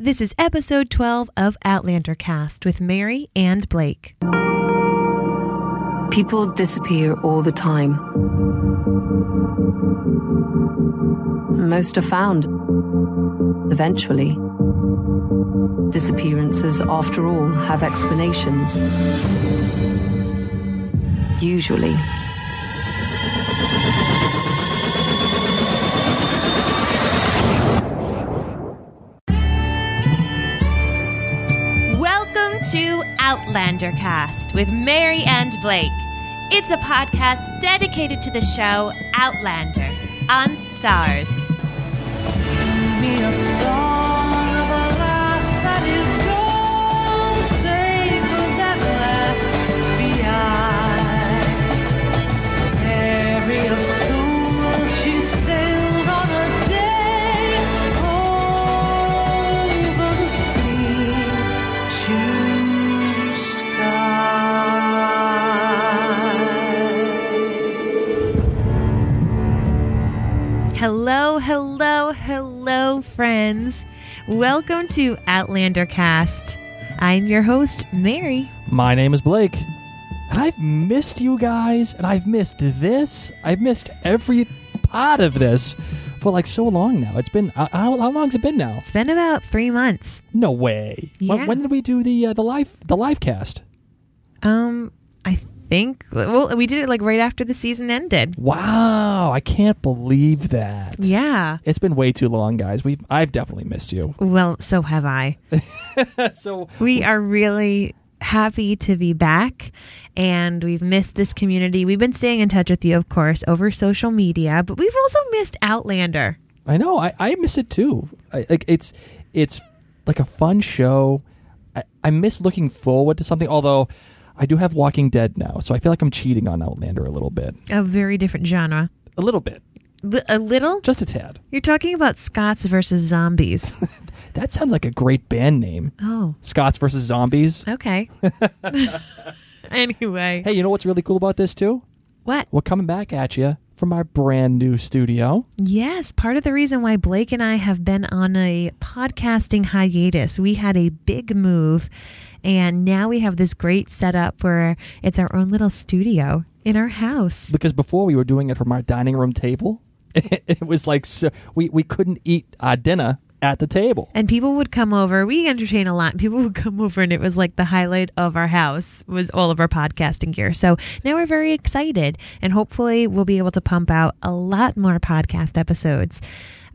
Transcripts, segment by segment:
This is episode 12 of Outlander Cast with Mary and Blake. People disappear all the time. Most are found. Eventually. Disappearances, after all, have explanations. Usually. Outlander Cast with Mary and Blake. It's a podcast dedicated to the show Outlander on Starz. Hello, hello, hello, friends. Welcome to Outlander Cast. I'm your host, Mary. My name is Blake. And I've missed you guys, and I've missed this. I've missed every part of this for like so long now. It's been uh, how, how long's it been now? It's been about three months. No way. When, when did we do the uh, the live the live cast? Um, I think, well, we did it like right after the season ended. Wow, I can't believe that. Yeah. It's been way too long, guys. We've I've definitely missed you. Well, so have I. so We are really happy to be back and we've missed this community. We've been staying in touch with you, of course, over social media, but we've also missed Outlander. I know. I, I miss it too. I, like it's it's like a fun show. I, I miss looking forward to something. Although I do have Walking Dead now, so I feel like I'm cheating on Outlander a little bit. A very different genre. A little bit, A little? just a tad. You're talking about Scots versus zombies. That sounds like a great band name. oh, Scots versus Zombies. okay. anyway. Hey, you know what's really cool about this too? What? We're coming back at you from our brand new studio. Yes, part of the reason why Blake and I have been on a podcasting hiatus, we had a big move, and now we have this great setup where it's our own little studio in our house. Because before we were doing it from our dining room table, it was like so, we we couldn't eat our dinner at the table. And people would come over. We entertain a lot. People would come over, and it was like the highlight of our house was all of our podcasting gear. So now we're very excited, and hopefully we'll be able to pump out a lot more podcast episodes.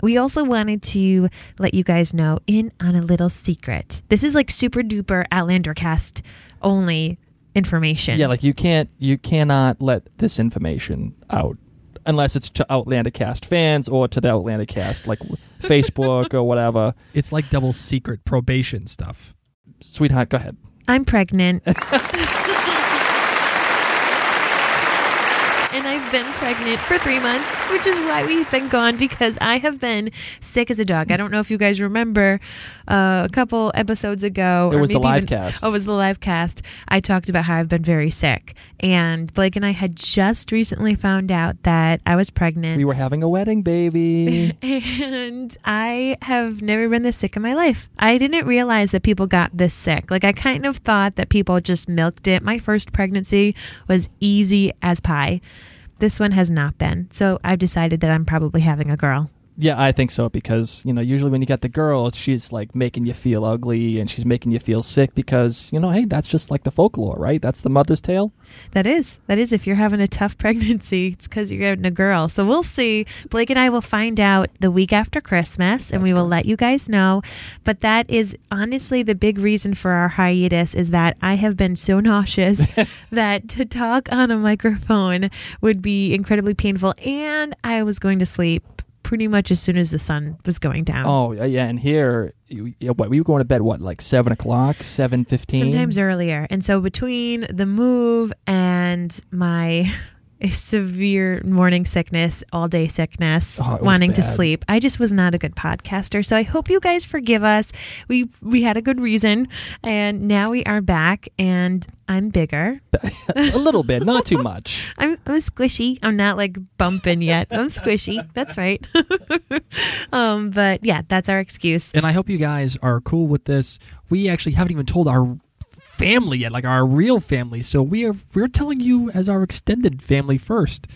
We also wanted to let you guys know in on a little secret. This is like super duper Outlander cast only information. Yeah, like you can't you cannot let this information out unless it's to Outlander Cast fans or to the Outlander Cast like Facebook or whatever. It's like double secret probation stuff. Sweetheart, go ahead. I'm pregnant. and I've been pregnant for three months, which is why we've been gone because I have been sick as a dog. I don't know if you guys remember uh, a couple episodes ago. It or was the live even- cast. Oh, it was the live cast. I talked about how I've been very sick. And Blake and I had just recently found out that I was pregnant. We were having a wedding, baby. and I have never been this sick in my life. I didn't realize that people got this sick. Like, I kind of thought that people just milked it. My first pregnancy was easy as pie. This one has not been. So I've decided that I'm probably having a girl. Yeah, I think so because, you know, usually when you get the girl, she's like making you feel ugly and she's making you feel sick because, you know, hey, that's just like the folklore, right? That's the mother's tale. That is. That is. If you're having a tough pregnancy, it's because you're having a girl. So we'll see. Blake and I will find out the week after Christmas and That's we will correct. let you guys know. But that is honestly the big reason for our hiatus is that I have been so nauseous that to talk on a microphone would be incredibly painful. And I was going to sleep pretty much as soon as the sun was going down. Oh, yeah, and here, you, yeah, what, we were going to bed, what, like 7 o'clock, 7.15? Sometimes earlier. And so between the move and my severe morning sickness, all day sickness, Oh, wanting to sleep. I just was not a good podcaster. So I hope you guys forgive us. We we had a good reason and now we are back and I'm bigger. a little bit, not too much. I'm, I'm squishy. I'm not like bumping yet. I'm squishy. That's right. um, but yeah, that's our excuse. And I hope you guys are cool with this. We actually haven't even told our family yet, like our real family. So we are we're telling you as our extended family first.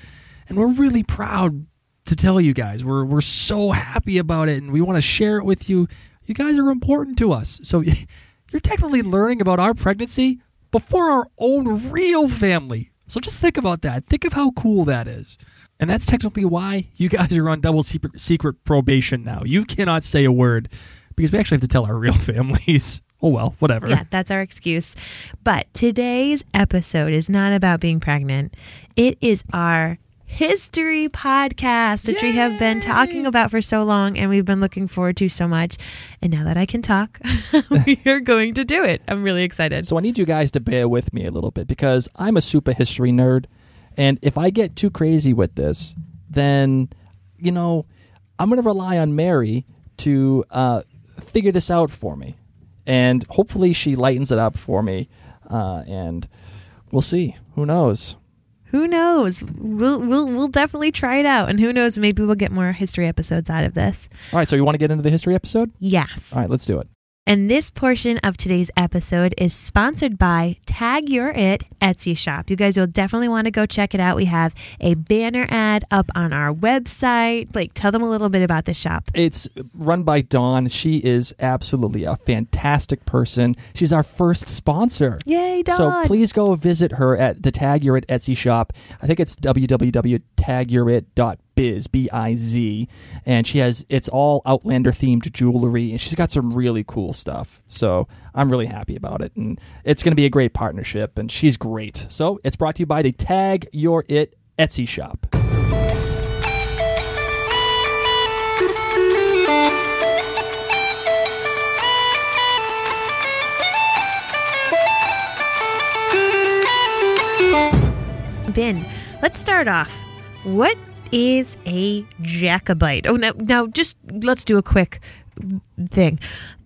And we're really proud to tell you guys. We're we're so happy about it and we want to share it with you. You guys are important to us. So you're technically learning about our pregnancy before our own real family. So just think about that. Think of how cool that is. And that's technically why you guys are on double secret, secret probation now. You cannot say a word because we actually have to tell our real families. Oh well, whatever. Yeah, that's our excuse. But today's episode is not about being pregnant. It is our history podcast, which we have been talking about for so long and we've been looking forward to so much. And now that I can talk, we are going to do it. I'm really excited. So I need you guys to bear with me a little bit because I'm a super history nerd. And if I get too crazy with this, then, you know, I'm going to rely on Mary to uh, figure this out for me. And hopefully she lightens it up for me. Uh, and we'll see. Who knows? Who knows? We'll we'll we'll definitely try it out and who knows, maybe we'll get more history episodes out of this. All right. So you want to get into the history episode? Yes. All right. Let's do it. And this portion of today's episode is sponsored by Tag Your It Etsy shop. You guys will definitely want to go check it out. We have a banner ad up on our website. Like, tell them a little bit about the shop. It's run by Dawn. She is absolutely a fantastic person. She's our first sponsor. Yay, Dawn! So please go visit her at the Tag Your It Etsy shop. I think it's www.tagyourit.biz, B I Z. And she has, it's all Outlander themed jewelry. And she's got some really cool stuff. So I'm really happy about it. And it's going to be a great partnership. And she's great. So it's brought to you by the Tag Your It Etsy shop. Ben, let's start off. What is a Jacobite? Oh, now, now just let's do a quick thing.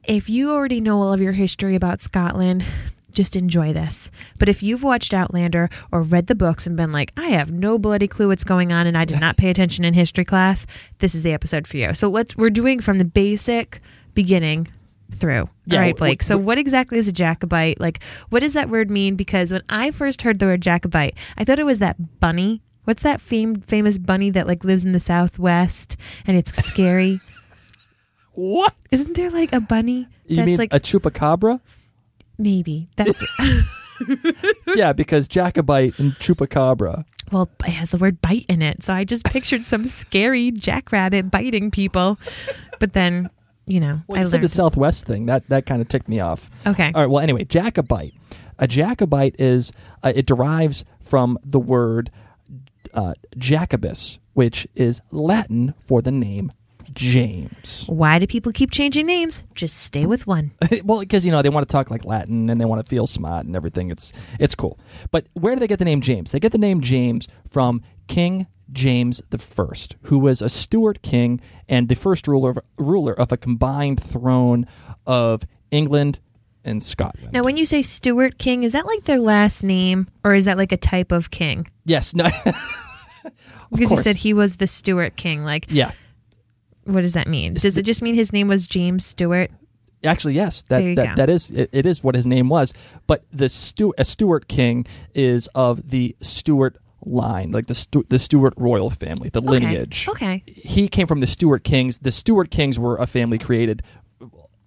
If you already know all of your history about Scotland, just enjoy this. But if you've watched Outlander or read the books and been like, I have no bloody clue what's going on and I did not pay attention in history class, this is the episode for you. So let's we're doing from the basic beginning through. Yeah, All right, Blake. So what exactly is a Jacobite? Like what does that word mean? Because when I first heard the word Jacobite, I thought it was that bunny. What's that fam- famous bunny that like lives in the southwest and it's scary? What? Isn't there like a bunny You that's mean like a chupacabra? maybe that's yeah, because Jacobite and chupacabra. well, it has the word bite in it. So I just pictured some scary jackrabbit biting people. But then, you know, Well, I you said the. Southwest thing. That that kind of ticked me off. Okay. All right. Well, anyway, Jacobite. A Jacobite is uh, it derives from the word uh, Jacobus, which is Latin for the name James. Why do people keep changing names? Just stay with one. well, because you know they want to talk like Latin and they want to feel smart and everything. It's it's cool. But where do they get the name James? They get the name James from King James the First, who was a Stuart king and the first ruler of, ruler of a combined throne of England and Scotland. Now, when you say Stuart King, is that like their last name or is that like a type of king? yes, no. Because you said he was the Stuart King. Like, yeah, what does that mean? Does it just mean his name was James Stuart? actually, yes. That that, go. that is it, it is what his name was. But the Stu- a Stuart king is of the Stuart line, like the Stu- the Stuart royal family, the lineage. Okay. he came from the Stuart Kings. The Stuart Kings were a family created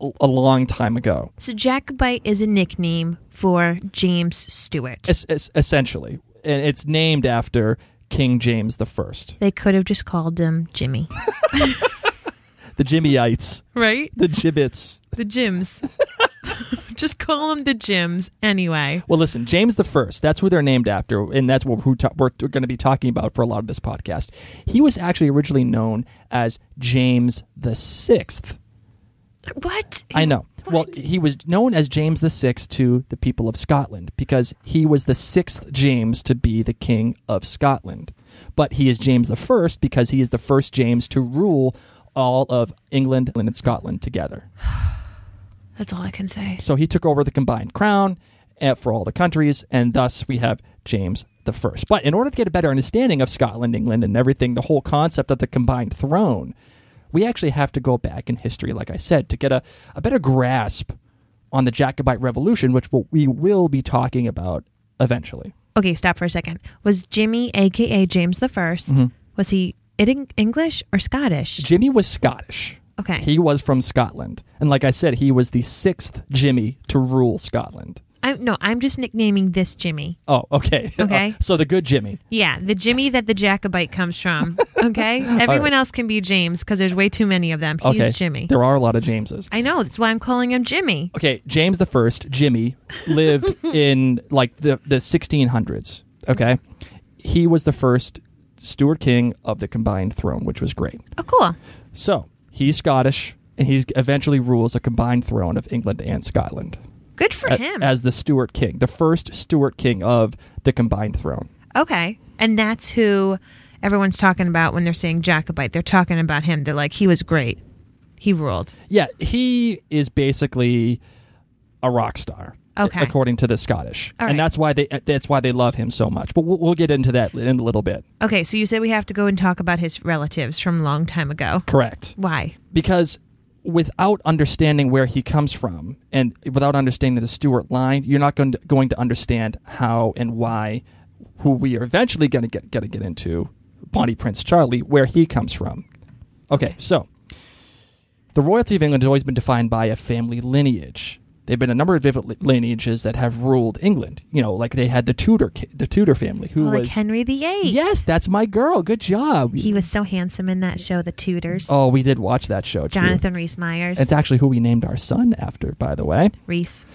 a, long time ago, So Jacobite is a nickname for James Stewart. es- es- essentially, and it's named after King James the First, They could have just called him Jimmy. the Jimmyites, right? the Gibbets. The Jims. just call them the Jims anyway. Well, listen, James the First. That's who they're named after, and that's what we're going to be talking about for a lot of this podcast. He was actually originally known as James the Sixth. What? I know. Well, he was known as James the Sixth to the people of Scotland because he was the sixth James to be the king of Scotland. But he is James the First because he is the first James to rule all of England and Scotland together. That's all I can say. So he took over the combined crown uh, for all the countries, and thus we have James the First. But in order to get a better understanding of Scotland, England, and everything, the whole concept of the combined throne, we actually have to go back in history, like I said, to get a, a better grasp on the Jacobite Revolution, which we will be talking about eventually. Okay, stop for a second. Was Jimmy, aka James the 1st Mm-hmm. was he Eng- English or Scottish? Jimmy was Scottish. Okay. He was from Scotland. And like I said, he was the sixth Jimmy to rule Scotland. I'm no, I'm just nicknaming this Jimmy. Oh, okay. Okay. Uh, so the good Jimmy. Yeah, the Jimmy that the Jacobite comes from. Okay, everyone else can be James because there's way too many of them. He's Okay. Jimmy. There are a lot of Jameses. I know. That's why I'm calling him Jimmy. Okay, James the First, Jimmy, lived in like the the 1600s. Okay, he was the first Stuart king of the combined throne, which was great. Oh, cool. So he's Scottish, and he eventually rules a combined throne of England and Scotland Good for a- him. as the Stuart king, the first Stuart king of the combined throne. okay, and that's who everyone's talking about when they're saying Jacobite. They're talking about him. They're like, he was great. He ruled. Yeah, he is basically a rock star. Okay. according to the Scottish, All and right. that's why they that's why they love him so much. But we'll, we'll get into that in a little bit. Okay, so you said we have to go and talk about his relatives from a long time ago. Correct. Why? because without understanding where he comes from and without understanding the Stuart line, you're not going to, going to understand how and why who we are eventually going to get going to get into Bonnie Prince Charlie where he comes from. Okay, so the royalty of England has always been defined by a family lineage. There've been a number of different lineages that have ruled England. You know, like they had the Tudor the Tudor family who Oh, like was Henry VIII. Yes, that's my girl. Good job. He was so handsome in that show, The Tudors. Oh, we did watch that show. Jonathan Rhys Myers. It's actually who we named our son after, by the way. Reese.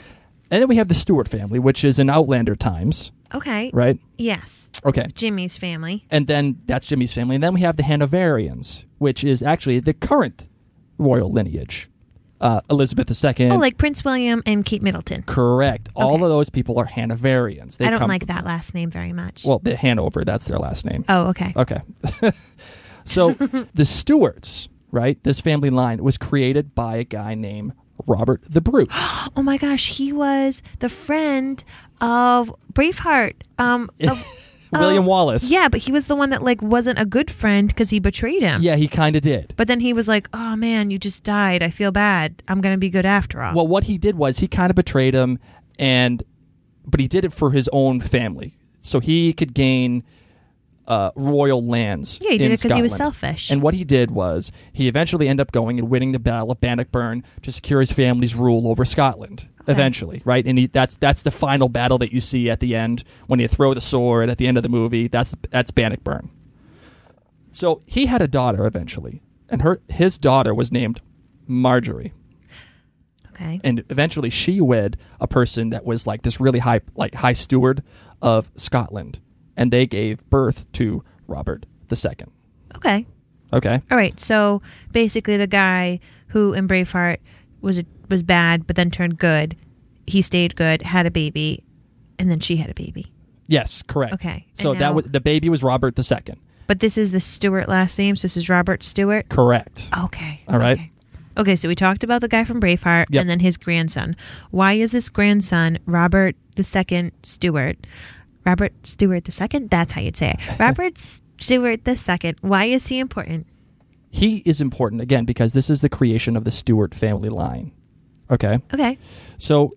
And then we have the Stewart family, which is in Outlander times, Okay. right? Yes. Okay. Jimmy's family. And then that's Jimmy's family. And then we have the Hanoverians, which is actually the current royal lineage. Uh, Elizabeth II. oh, like Prince William and Kate Middleton. Correct. All of those people are Hanoverians. They I don't come like that last name very much. Well, the Hanover, that's their last name. oh, okay. Okay. so the Stuarts, right? This family line was created by a guy named Robert the Bruce. Oh my gosh, he was the friend of Braveheart. Um, of, William um, Wallace. Yeah, but he was the one that like wasn't a good friend because he betrayed him. Yeah, he kind of did. But then he was like, "Oh man, you just died. I feel bad. I'm gonna be good after all." Well, what he did was he kind of betrayed him, and but he did it for his own family, so he could gain uh, royal lands. yeah, he did it because he was selfish. And what he did was he eventually ended up going and winning the Battle of Bannockburn to secure his family's rule over Scotland. Eventually, right? And he, that's that's the final battle that you see at the end when you throw the sword at the end of the movie. That's that's Bannockburn. So he had a daughter eventually, and her his daughter was named Marjorie okay. and eventually she wed a person that was like this really high like high steward of Scotland and they gave birth to Robert II. Okay. Okay. All right. So basically, the guy who in Braveheart was a, was bad, but then turned good. He stayed good, had a baby, and then she had a baby. Yes, correct. Okay. So And that was the baby was Robert II. But this is the Stewart last name. So this is Robert Stewart. Correct. Okay. All right. Okay. Okay, so we talked about the guy from Braveheart Yep. and then his grandson. Why is this grandson Robert the Second Stewart? Robert Stewart the Second. That's how you'd say it. Robert Stewart the Second. Why is he important? He is important again because this is the creation of the Stuart family line. Okay. Okay. So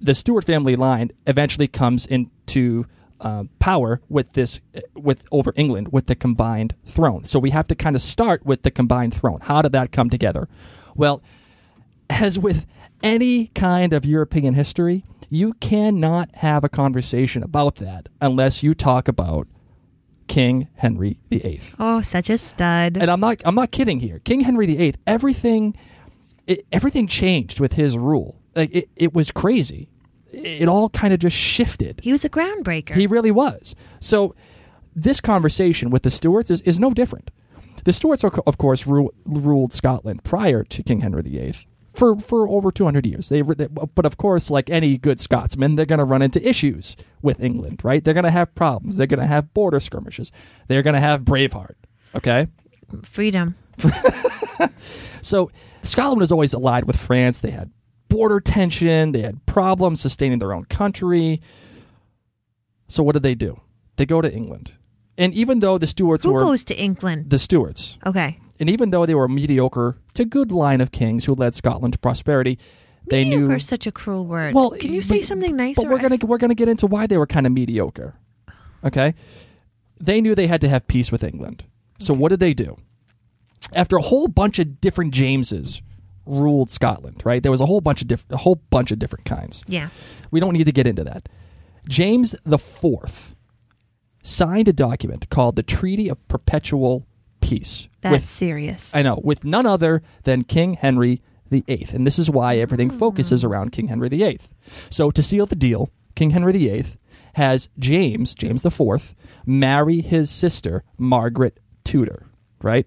the Stuart family line eventually comes into uh, power with this with over England with the combined throne. So we have to kind of start with the combined throne. How did that come together? Well, as with any kind of European history, you cannot have a conversation about that unless you talk about King Henry VIII. Oh, such a stud. And I'm not I'm not kidding here. King Henry VIII, everything it, everything changed with his rule. Like it, it was crazy. It all kind of just shifted. he was a groundbreaker. He really was. So this conversation with the Stuarts is, is no different. The Stuarts, are, of course, ru- ruled Scotland prior to King Henry VIII for for over 200 years. They, they but of course, like any good Scotsman, they're going to run into issues with England, right? They're going to have problems. They're going to have border skirmishes. They're going to have Braveheart. Okay, Freedom. so Scotland was always allied with France. They had border tension. They had problems sustaining their own country. So what did they do? They go to England, and even though the Stuarts Who were goes to England? the Stuarts, okay. And even though they were a mediocre to good line of kings who led Scotland to prosperity, they Mediocre knew is such a cruel word. Well, can you we- say something nicer? But we're gonna we're gonna get into why they were kind of mediocre. Okay, they knew they had to have peace with England. So what did they do? After a whole bunch of different Jameses ruled Scotland, right? There was a whole bunch of diff- a whole bunch of different kinds. Yeah. We don't need to get into that. James the Fourth signed a document called the Treaty of Perpetual Peace That's with serious. I know, with none other than King Henry VIII. And this is why everything focuses around King Henry VIII. So, to seal the deal, King Henry VIII has James, James IV, marry his sister, Margaret Tudor, right?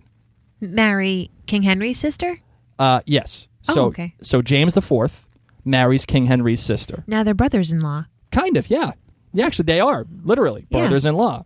Marry King Henry's sister? Uh, yes. Oh, So, okay. so James IV marries King Henry's sister. Now they're brothers in law. Kind of, yeah. Yeah, actually, they are literally brothers in law.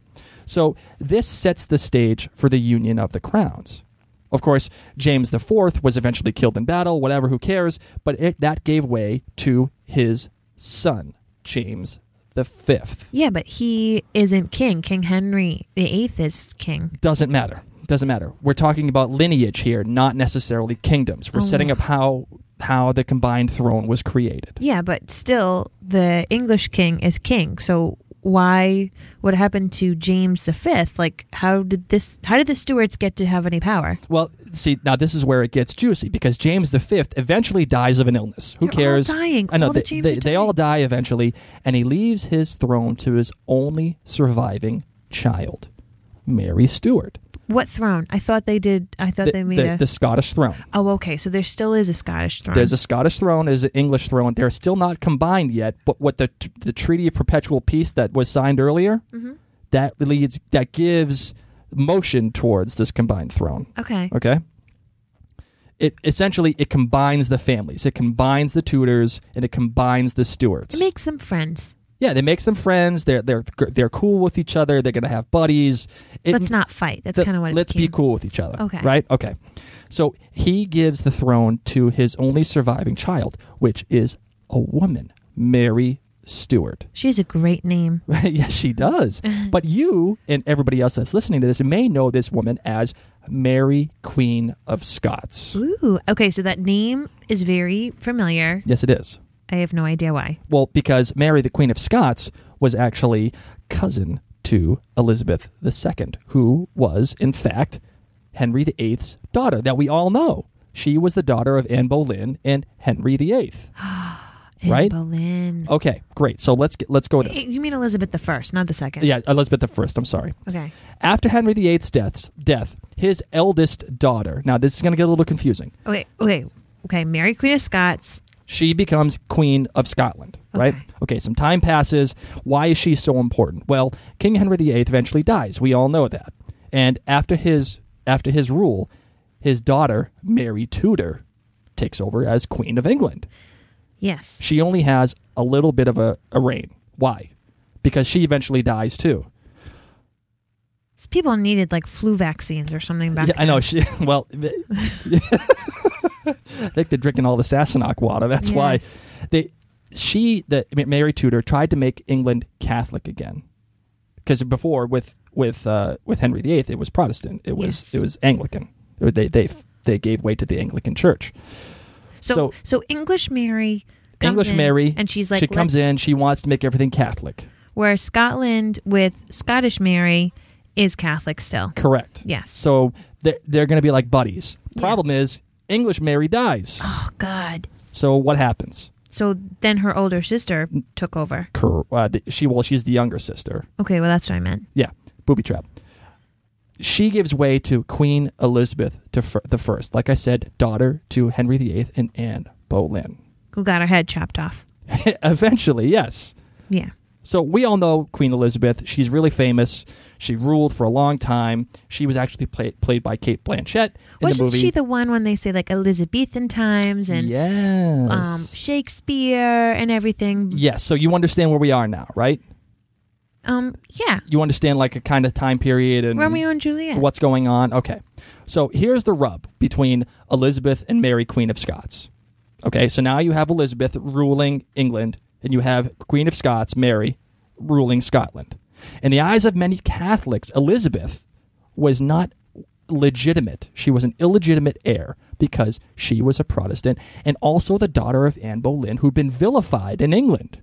So this sets the stage for the union of the crowns. Of course, James IV was eventually killed in battle, whatever, who cares? But it, that gave way to his son, James V. Yeah, but he isn't king. King Henry the Eighth is king. Doesn't matter. Doesn't matter. We're talking about lineage here, not necessarily kingdoms. We're Oh. setting up how how the combined throne was created. Yeah, but still, the English king is king. So why? What happened to James the Fifth? Like, how did this? How did the Stuarts get to have any power? Well, see, now this is where it gets juicy because James V eventually dies of an illness. Who They're all cares? dying. I know All the they, James they, they all die eventually, and he leaves his throne to his only surviving child, Mary Stuart, What throne? I thought they did. I thought the, they made the, a. the Scottish throne. oh, okay. So there still is a Scottish throne. There's a Scottish throne, there's an English throne. They're still not combined yet, but what the the Treaty of Perpetual Peace that was signed earlier, Mm-hmm. that leads that gives motion towards this combined throne. okay. Okay. It essentially it combines the families. It combines the Tudors and it combines the Stuarts. It makes them friends. Yeah, it makes them friends. They're they're they're cool with each other. They're gonna have buddies. It, let's not fight. That's th- kind of what. it Let's be cool with each other. Okay. Right. Okay. So he gives the throne to his only surviving child, which is a woman, Mary Stuart. She has a great name. yes, she does. but you and everybody else that's listening to this may know this woman as Mary, Queen of Scots. Ooh. Okay, so that name is very familiar. Yes, it is. I have no idea why. Well, because Mary, the Queen of Scots, was actually cousin to Elizabeth II, who was, in fact, Henry VIII's daughter that we all know. She was the daughter of Anne Boleyn and Henry VIII. Right? Boleyn. Okay, great. So let's get, let's go with this. You mean Elizabeth the First, not the second? Yeah, Elizabeth I. I'm sorry. Okay. After Henry VIII's death, death, his eldest daughter. Now this is going to get a little confusing. Okay. Okay. Okay. Mary Queen of Scots. She becomes Queen of Scotland, right? Okay. Okay, some time passes. Why is she so important? Well, King Henry VIII eventually dies. We all know that. And after his after his rule, his daughter, Mary Tudor, takes over as Queen of England. Yes. She only has a little bit of a, a reign. Why? Because she eventually dies too. People needed like flu vaccines or something back Yeah, I know. She, well, I think they're drinking all the Sassenach water. That's why they. She, the Mary Tudor, tried to make England Catholic again, because before with with uh, with Henry VIII, it was Protestant. It was Yes. it was Anglican. They they they gave way to the Anglican Church. So, so- so, English Mary. Comes English in, Mary, and she's like, she comes in. She wants to make everything Catholic. Where Scotland with Scottish Mary is Catholic still. Correct. Yes. So they're, they're going to be like buddies. Problem is, English Mary dies. Oh God. So what happens? So then her older sister took over. Cor- uh, the- she well, she's the younger sister. Okay, well that's what I meant. Yeah, booby trap. She gives way to Queen Elizabeth to fir- the First. Like I said, daughter to Henry VIII and Anne Boleyn. Who got her head chopped off? Eventually, yes. Yeah. So we all know Queen Elizabeth. She's really famous. She ruled for a long time. She was actually play, played by Cate Blanchett in Wasn't the movie. she the one when they say like Elizabethan times and yes. um, Shakespeare and everything? yes. So you understand where we are now, right? Um, yeah, You understand like a kind of time period and Romeo and Juliet. what's going on. Okay. So here's the rub between Elizabeth and Mary, Queen of Scots. Okay. So now you have Elizabeth ruling England, and you have Queen of Scots, Mary, ruling Scotland. In the eyes of many Catholics, Elizabeth was not legitimate. She was an illegitimate heir because she was a Protestant and also the daughter of Anne Boleyn, who'd been vilified in England.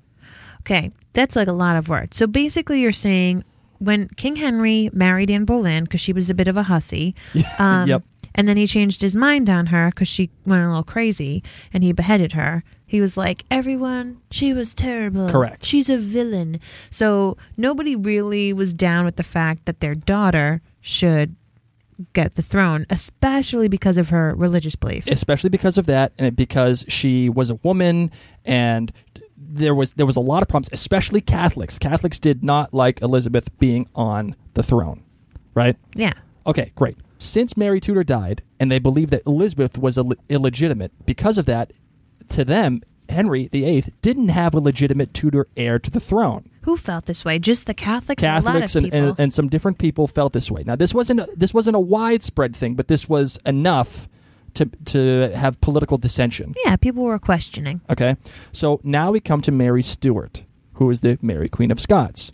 Okay, that's like a lot of words. So basically, you're saying when King Henry married Anne Boleyn because she was a bit of a hussy, um, Yep. And then he changed his mind on her because she went a little crazy and he beheaded her. He was like, "Everyone, she was terrible. Correct. She's a villain." So nobody really was down with the fact that their daughter should get the throne, especially because of her religious beliefs. especially because of that and because she was a woman and there was there was a lot of problems especially catholics catholics did not like elizabeth being on the throne right yeah. okay great since mary tudor died and they believed that elizabeth was Ill- illegitimate because of that to them henry viii didn't have a legitimate tudor heir to the throne Who felt this way? Just the Catholics, or a lot Catholics of and, people. and, and some different people felt this way. Now, this wasn't a, this wasn't a widespread thing, but this was enough to to have political dissension. yeah, people were questioning. Okay, so now we come to Mary Stuart, who is the Mary Queen of Scots.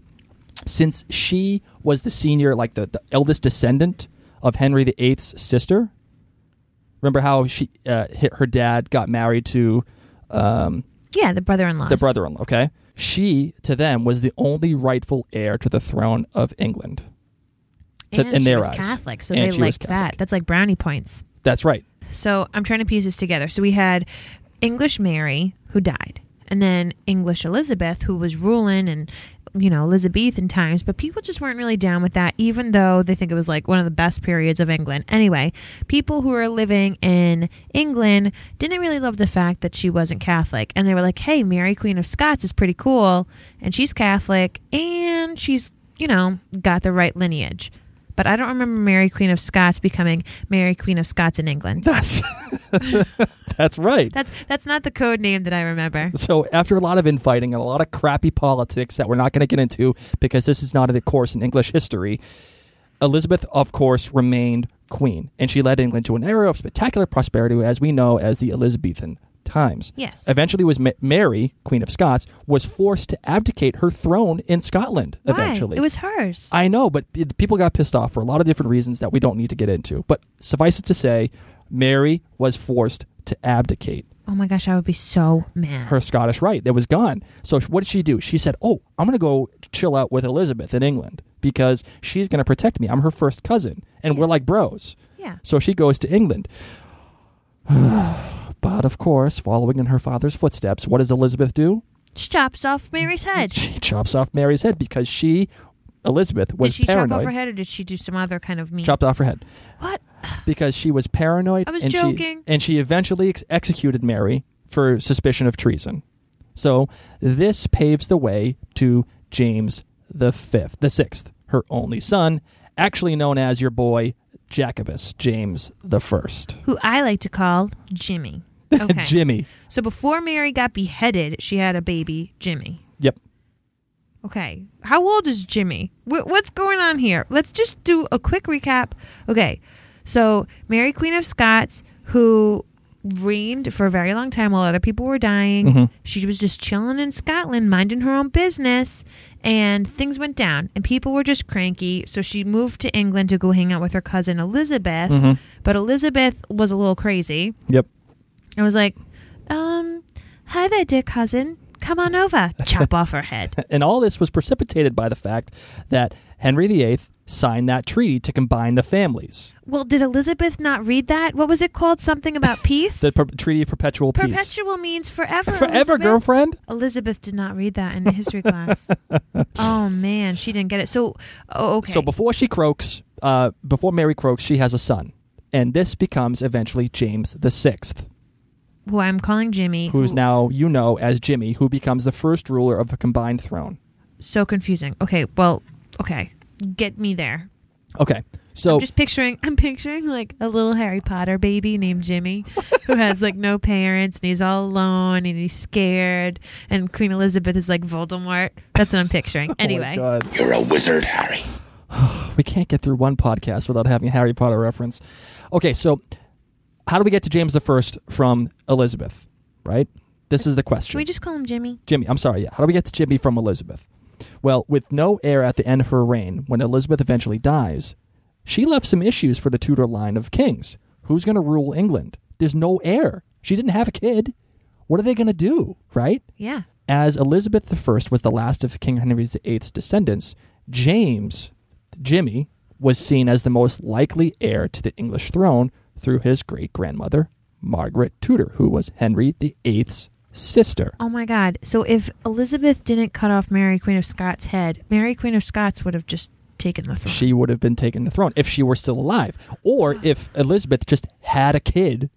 Since she was the senior, like the, the eldest descendant of Henry VIII's sister, remember how she uh, hit her dad got married to um, Yeah, the brother-in-law. the brother-in-law. Okay, she to them was the only rightful heir to the throne of England. to- and in she their was eyes. Catholic, so And they liked that. That's like brownie points. That's right. So I'm trying to piece this together. So we had English Mary who died, and then English Elizabeth who was ruling and you know Elizabethan times, but people just weren't really down with that, even though they think it was like one of the best periods of England. Anyway, people who were living in England didn't really love the fact that she wasn't Catholic, and they were like, "Hey, Mary Queen of Scots is pretty cool, and she's Catholic, and she's you know got the right lineage." But I don't remember Mary Queen of Scots becoming Mary Queen of Scots in England. That's that's right. That's that's not the code name that I remember. So after a lot of infighting and a lot of crappy politics that we're not going to get into because this is not a course in English history, Elizabeth, of course, remained queen, and she led England to an era of spectacular prosperity, as we know as the Elizabethan times. Yes. Eventually, was Ma- Mary, Queen of Scots, was forced to abdicate her throne in Scotland. Why? Eventually, It was hers. I know, but p- people got pissed off for a lot of different reasons that we don't need to get into. But suffice it to say, Mary was forced to abdicate Oh my gosh, I would be so mad. her Scottish right that was gone. So what did she do? She said, "Oh, I'm going to go chill out with Elizabeth in England because she's going to protect me. I'm her first cousin, and we're like bros." yeah. So she goes to England. but of course, following in her father's footsteps, what does Elizabeth do? She chops off Mary's head. She chops off Mary's head because she, Elizabeth, was did she paranoid. chop off her head or did she do some other kind of mean? Chopped off her head What? because she was paranoid. I was and joking. She, and she eventually ex- executed Mary for suspicion of treason. So this paves the way to James the fifth, the sixth, her only son, actually known as your boy Jacobus, James the first. Who I like to call Jimmy. Okay. Jimmy. So before Mary got beheaded, she had a baby, Jimmy. Yep. Okay. How old is Jimmy? Wh- what's going on here? Let's just do a quick recap. Okay. So, Mary Queen of Scots, who reigned for a very long time while other people were dying, Mhm. she was just chilling in Scotland, minding her own business, and things went down, and people were just cranky. So, she moved to England to go hang out with her cousin Elizabeth. Mhm. But Elizabeth was a little crazy. Yep. I was like, um, hi there, dear cousin. Come on over. Chop off her head. And all this was precipitated by the fact that Henry VIII signed that treaty to combine the families. Well, did Elizabeth not read that? What was it called? Something about peace? The per- Treaty of Perpetual Peace. Perpetual means forever. Forever, Elizabeth. girlfriend. Elizabeth did not read that in history class. oh man, she didn't get it. So, oh, okay. So before she croaks, uh, before Mary croaks, she has a son, and this becomes eventually James the Sixth, who I'm calling Jimmy, who's who- now you know as Jimmy, who becomes the first ruler of a combined throne. so confusing. Okay, well, okay, get me there. Okay, so I'm just picturing. I'm picturing like a little Harry Potter baby named Jimmy, who has like no parents and he's all alone and he's scared. And Queen Elizabeth is like Voldemort. That's what I'm picturing. Oh Anyway, God. You're a wizard, Harry. we can't get through one podcast without having a Harry Potter reference. Okay, so how do we get to James the First from Elizabeth? Right. This is the question. should we just call him Jimmy? Jimmy, I'm sorry, yeah. How do we get to Jimmy from Elizabeth? Well, with no heir at the end of her reign, when Elizabeth eventually dies, she left some issues for the Tudor line of kings. Who's going to rule England? There's no heir. She didn't have a kid. What are they going to do, right? Yeah. As Elizabeth I was the last of King Henry VIII's descendants, James, Jimmy, was seen as the most likely heir to the English throne through his great grandmother, Margaret Tudor, who was Henry VIII's sister. Oh my God. So if Elizabeth didn't cut off Mary Queen of Scots' head, Mary Queen of Scots would have just taken the throne. she would have been taking the throne if she were still alive. Or if Elizabeth just had a kid,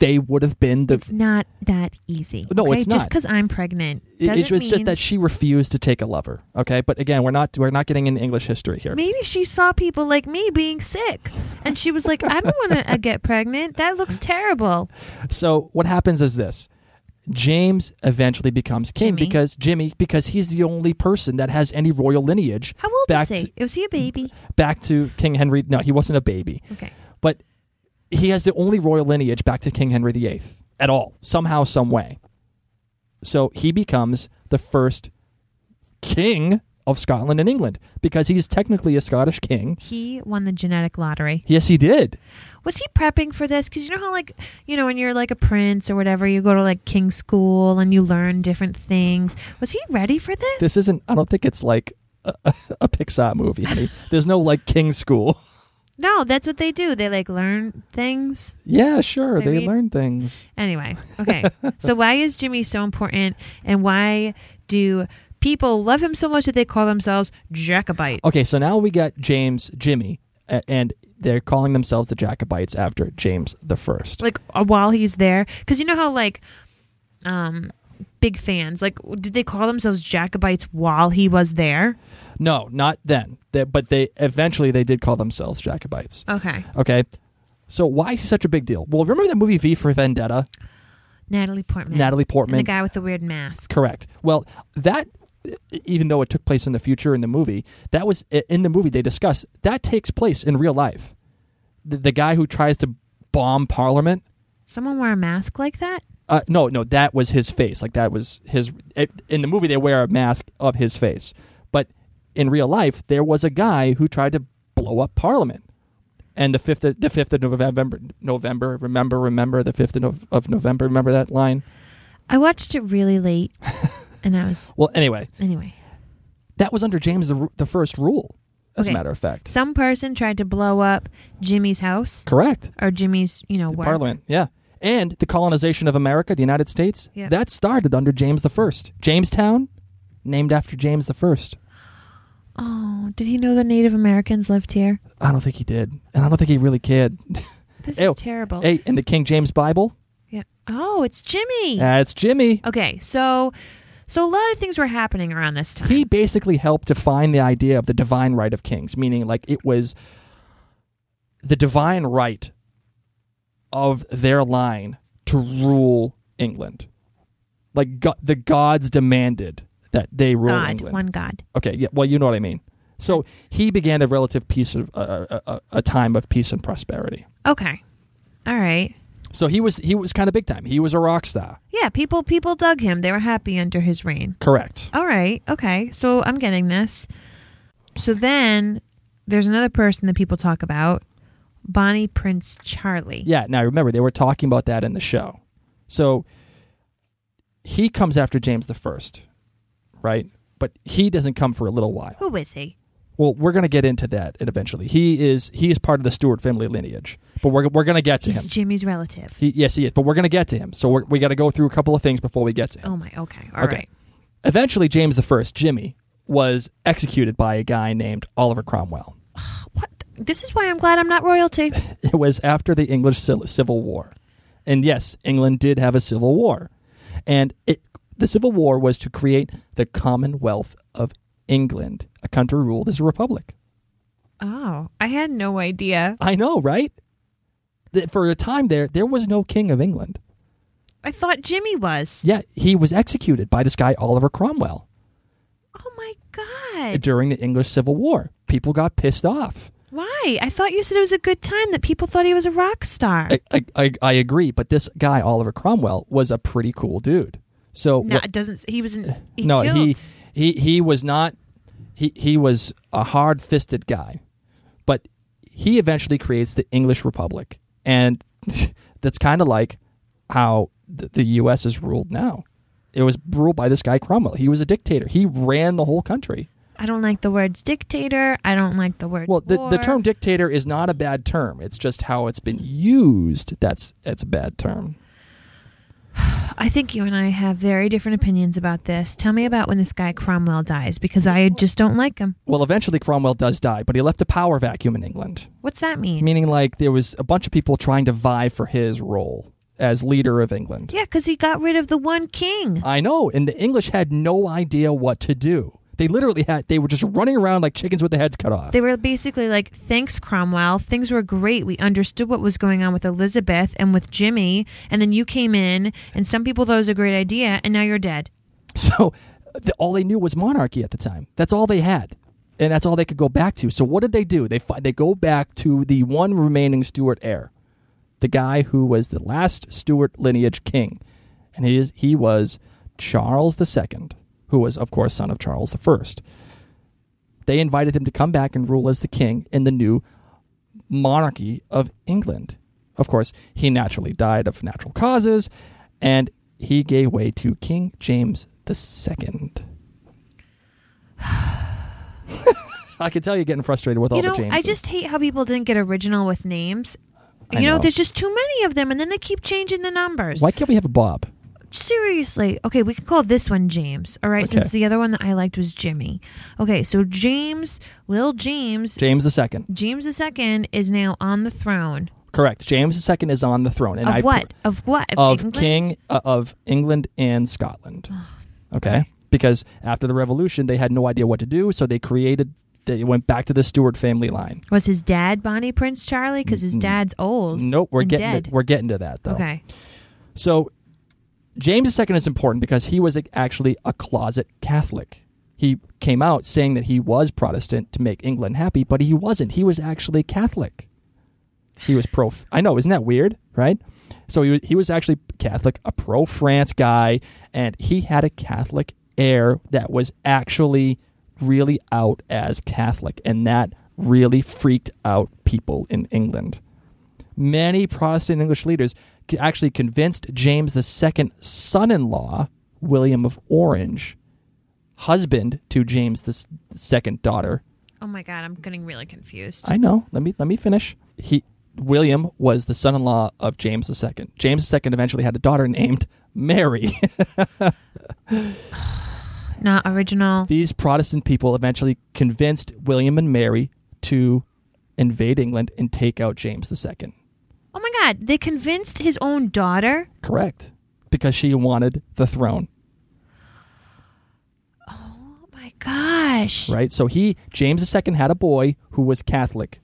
they would have been the. it's not that easy. No, okay? it's Just because I'm pregnant It- it's just mean that she refused to take a lover. Okay, but again, we're not we're not getting into English history here. maybe she saw people like me being sick, and she was like, "I don't want to uh, get pregnant. That looks terrible." So what happens is this: James eventually becomes king Jimmy. because Jimmy because he's the only person that has any royal lineage. How old back is he? To, Was he a baby? back to King Henry. No, he wasn't a baby, Okay. He has the only royal lineage back to King Henry VIII at all, somehow, some way. So he becomes the first king of Scotland and England because he's technically a Scottish king. He won the genetic lottery. Yes, he did. Was he prepping for this? Because you know how, like, you know, when you're like a prince or whatever, you go to like king school and you learn different things. Was he ready for this? This isn't. I don't think it's like a, a Pixar movie. honey. There's no like king school. no, that's what they do. They like learn things. Yeah, sure. They mean- learn things. Anyway, okay. so why is Jimmy so important, and why do people love him so much that they call themselves Jacobites? Okay, so now we got James, Jimmy, a- and they're calling themselves the Jacobites after James the First. like uh, while he's there, because you know how like, um, big fans. Like, did they call themselves Jacobites while he was there? No, not then. They, but they eventually they did call themselves Jacobites. Okay, Okay, so why is he such a big deal? Well, remember that movie V for Vendetta? Natalie Portman. Natalie Portman. And the guy with the weird mask. Correct. Well, that even though it took place in the future in the movie, that was in the movie they discussed that takes place in real life. The, the guy who tries to bomb Parliament. Someone wear a mask like that? Uh, no, no, that was his face. Like that was his. It, in the movie, they wear a mask of his face, but in real life, there was a guy who tried to blow up Parliament. And the fifth, of, the fifth of November, November. Remember, remember the fifth of, November. Remember that line. I watched it really late, and I was Well, anyway, anyway. that was under James the, the first rule. As Okay. a matter of fact, Some person tried to blow up Jimmy's house correct. or Jimmy's, you know. Parliament, yeah. And the colonization of America, the United States, Yeah. that started under James the First. Jamestown, named after James the First. Oh, did he know the Native Americans lived here? I don't think he did, and I don't think he really cared. This Ew. is terrible. hey, in the King James Bible, Yeah. Oh, it's Jimmy. that's Jimmy. okay, so so a lot of things were happening around this time. He basically helped define the idea of the divine right of kings, meaning like it was the divine right of their line to rule England. Like go- the gods demanded that they rule God, England. one God. Okay, yeah, well, you know what I mean. So he began a relative peace of uh, a, a, a time of peace and prosperity. Okay. All right. So he was he was kind of big time. He was a rock star. Yeah, people people dug him. They were happy under his reign. Correct. All right. Okay. So I'm getting this. So then there's another person that people talk about, Bonnie Prince Charlie. Yeah. Now remember they were talking about that in the show. So he comes after James the First, right? But he doesn't come for a little while. Who is he? Well, we're going to get into that eventually. He is he is part of the Stewart family lineage, but we're we're going to get to He's him. Jimmy's relative. He, yes, he is. But we're going to get to him. So we're, we got to go through a couple of things before we get to him. Oh my. Okay. All right. Okay. Eventually, James the First, Jimmy, was executed by a guy named Oliver Cromwell. What? This is why I'm glad I'm not royalty. It was after the English Civil War, and yes, England did have a civil war, and it the Civil War was to create the Commonwealth of England, a country ruled as a republic. Oh, I had no idea. I know, right? Th- For a time there, there was no king of England. I thought Jimmy was. Yeah, he was executed by this guy Oliver Cromwell Oh my god. during the English Civil War. People got pissed off. Why? I thought you said it was a good time that people thought he was a rock star. I, I, I, I agree, but this guy Oliver Cromwell was a pretty cool dude. So no, what- it doesn't. He was in. He no, killed. he he he was not. He he was a hard fisted guy, but he eventually creates the English Republic, and that's kind of like how the, the U.S. is ruled now. It was ruled by this guy Cromwell. He was a dictator. He ran the whole country. I don't like the words dictator. I don't like the words. Well, the, war. the term dictator is not a bad term. It's just how it's been used. That's that's a bad term. I think you and I have very different opinions about this. Tell me about when this guy Cromwell dies because I just don't like him. Well, eventually Cromwell does die, but he left a power vacuum in England. What's that mean? meaning like there was a bunch of people trying to vie for his role as leader of England. yeah, because he got rid of the one king. I know, and the English had no idea what to do. They literally had they were just running around like chickens with their heads cut off. They were basically like, "Thanks, Cromwell. Things were great. We understood what was going on with Elizabeth and with Jimmy, and then you came in, and some people thought it was a great idea, and now you're dead." so the, all they knew was monarchy at the time. That's all they had. And that's all they could go back to. So what did they do? They fi- they go back to the one remaining Stuart heir, the guy who was the last Stuart lineage king, and he is, he was Charles II, who was of course son of Charles I. They invited him to come back and rule as the king in the new monarchy of England. Of course, he naturally died of natural causes, and he gave way to King James II. I can tell you're getting frustrated with all you know, the Jameses. I just hate how people didn't get original with names. I you know, know. there's just too many of them, and then they keep changing the numbers. Why can't we have a Bob? Seriously. Okay, we can call this one James. All right, Okay. since the other one that I liked was Jimmy. Okay, so James, Lil James, James the second, James the second is now on the throne. Correct. James the II is on the throne. And of I what? Of what? Of England? King uh, of England and Scotland. Okay? Because after the revolution, they had no idea what to do, so they created, they went back to the Stuart family line. Was his dad Bonnie Prince Charlie? Because his dad's old. Nope, we're getting to, we're getting to that though. Okay. So James II is important because he was actually a closet Catholic. He came out saying that he was Protestant to make England happy, but he wasn't. He was actually Catholic. He was pro. I know, isn't that weird, right? So he was, he was actually Catholic, a pro France guy, and he had a Catholic heir that was actually really out as Catholic, and that really freaked out people in England many Protestant English leaders actually convinced James II's son in law, William of Orange, husband to James the second daughter. Oh my God, I'm getting really confused. I know. Let me let me finish. He William was the son-in-law of James II. James II eventually had a daughter named Mary. Not original. These Protestant people eventually convinced William and Mary to invade England and take out James II. God, they convinced his own daughter. Correct. Because she wanted the throne. Oh my gosh. right? So he, James II, had a boy who was Catholic,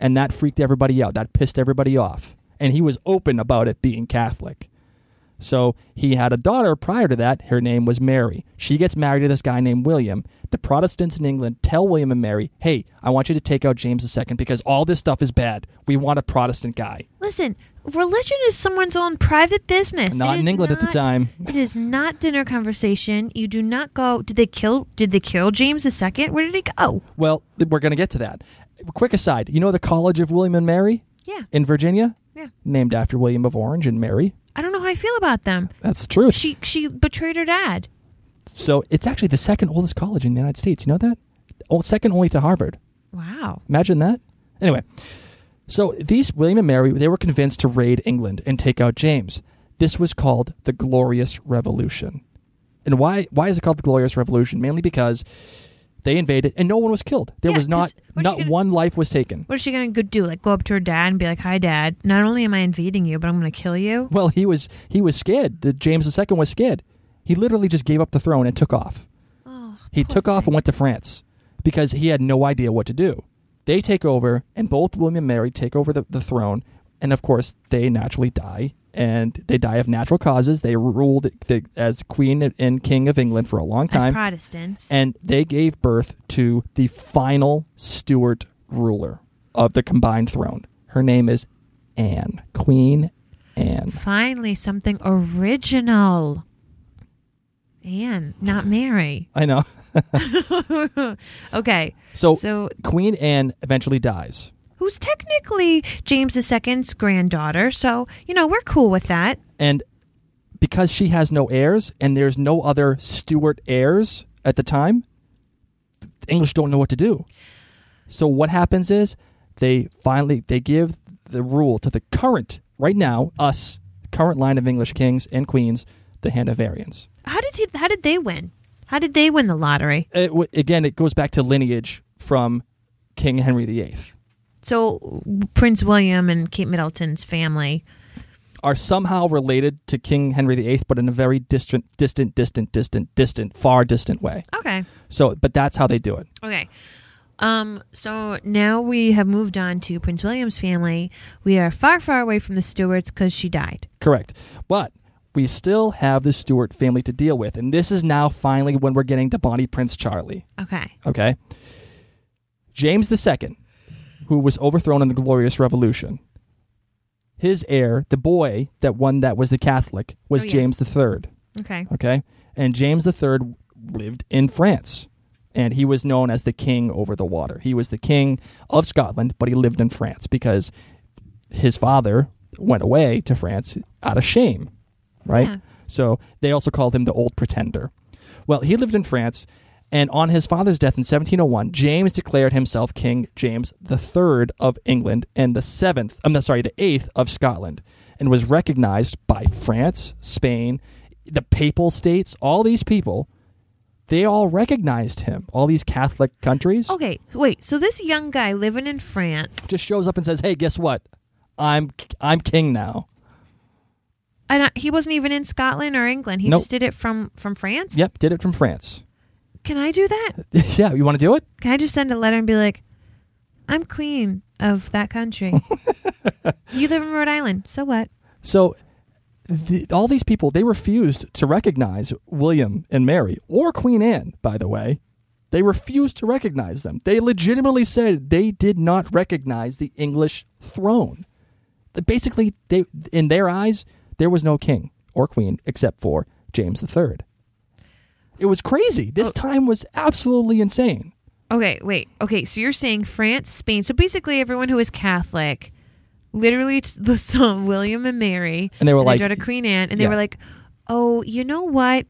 and that freaked everybody out. That pissed everybody off. And he was open about it being Catholic. So he had a daughter prior to that. Her name was Mary. She gets married to this guy named William. The Protestants in England tell William and Mary, hey, I want you to take out James II because all this stuff is bad. We want a Protestant guy. Listen, religion is someone's own private business. Not in England at the time. It is not dinner conversation. You do not go. Did they kill? Did they kill James II? Where did he go? Well, we're going to get to that. Quick aside you know the College of William and Mary Yeah, in Virginia? yeah. Named after William of Orange and Mary. I don't know how I feel about them. That's truth. She she betrayed her dad. So it's actually the second oldest college in the United States. You know that? Oh, second only to Harvard. Wow. Imagine that. Anyway, so these William and Mary they were convinced to raid England and take out James. This was called the Glorious Revolution. And why why is it called the Glorious Revolution? Mainly because they invaded and no one was killed. There Yeah, was not 'cause what's not gonna- one life was taken. What is she gonna go do? Like go up to her dad and be like, "Hi, dad. Not only am I invading you, but I'm gonna kill you." Well, he was he was scared. The James II was scared. He literally just gave up the throne and took off. Oh, He poor took off and went to France because he had no idea what to do. They take over, and both William and Mary take over the, the throne, and of course, they naturally die, and they die of natural causes. They ruled the, as Queen and King of England for a long As time, Protestants. and they gave birth to the final Stuart ruler of the combined throne. Her name is Anne, Queen Anne. Finally, something original. Anne, not Mary. I know. okay. So, So, Queen Anne eventually dies. Who's technically James II's granddaughter. So, you know, we're cool with that. and because she has no heirs and there's no other Stuart heirs at the time, the English don't know what to do. So what happens is they finally they give the rule to the current right now us current line of English kings and queens, the Hanoverians. How did he, how did they win? How did they win the lottery? It, again, it goes back to lineage from King Henry VIII. So, Prince William and Kate Middleton's family. Are somehow related to King Henry VIII, but in a very distant, distant, distant, distant, distant, far distant way. Okay. So, but that's how they do it. Okay. Um, so now we have moved on to Prince William's family. We are far, far away from the Stuarts because she died. Correct. But we still have the Stuart family to deal with. And this is now finally when we're getting to Bonnie Prince Charlie. Okay. Okay? James II, who was overthrown in the Glorious Revolution, his heir, the boy that one that was the Catholic, was Oh, yeah. James III. Okay. Okay? And James III lived in France. And he was known as the king over the water. He was the king of Scotland, but he lived in France because his father went away to France out of shame, right? Yeah. So they also called him the Old Pretender. Well, he lived in France, and on his father's death in 1701, James declared himself King James III of England and the seventh, I'm sorry, the eighth of Scotland, and was recognized by France, Spain, the Papal States, all these people. They all recognized him. All these Catholic countries Okay. Wait. So this young guy living in France, just shows up and says, "Hey, guess what? I'm I'm king now." and I, he wasn't even in Scotland or England. He Nope. just did it from from France. Yep, did it from France. Can I do that? yeah, you want to do it? Can I just send a letter and be like, "I'm queen of that country. you live in Rhode Island. So what?" So, the, all these people they refused to recognize William and Mary or Queen Anne. By the way, they refused to recognize them. They legitimately said they did not recognize the English throne. That Basically, they in their eyes there was no king or queen except for James III. It was crazy. This Oh. time was absolutely insane. Okay, wait. Okay, so you're saying France, Spain. So basically, everyone who is Catholic, literally the son William and Mary, And they were their like- daughter Queen Anne, and they were like, "Oh, you know what?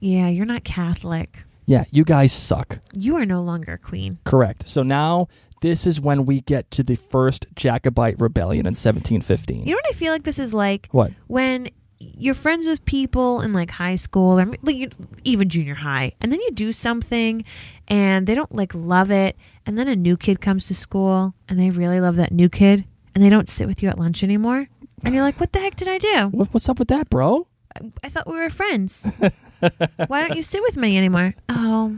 Yeah, you're not Catholic. Yeah, you guys suck. You are no longer queen." Correct. So now this is when we get to the first Jacobite rebellion in 1715. You know what I feel like this is like what? when you're friends with people in like high school or like even junior high, and then you do something, and they don't like love it, and then a new kid comes to school, and they really love that new kid, and they don't sit with you at lunch anymore, and you're like, "What the heck did I do? What, what's up with that, bro? I thought we were friends. Why don't you sit with me anymore?" Oh,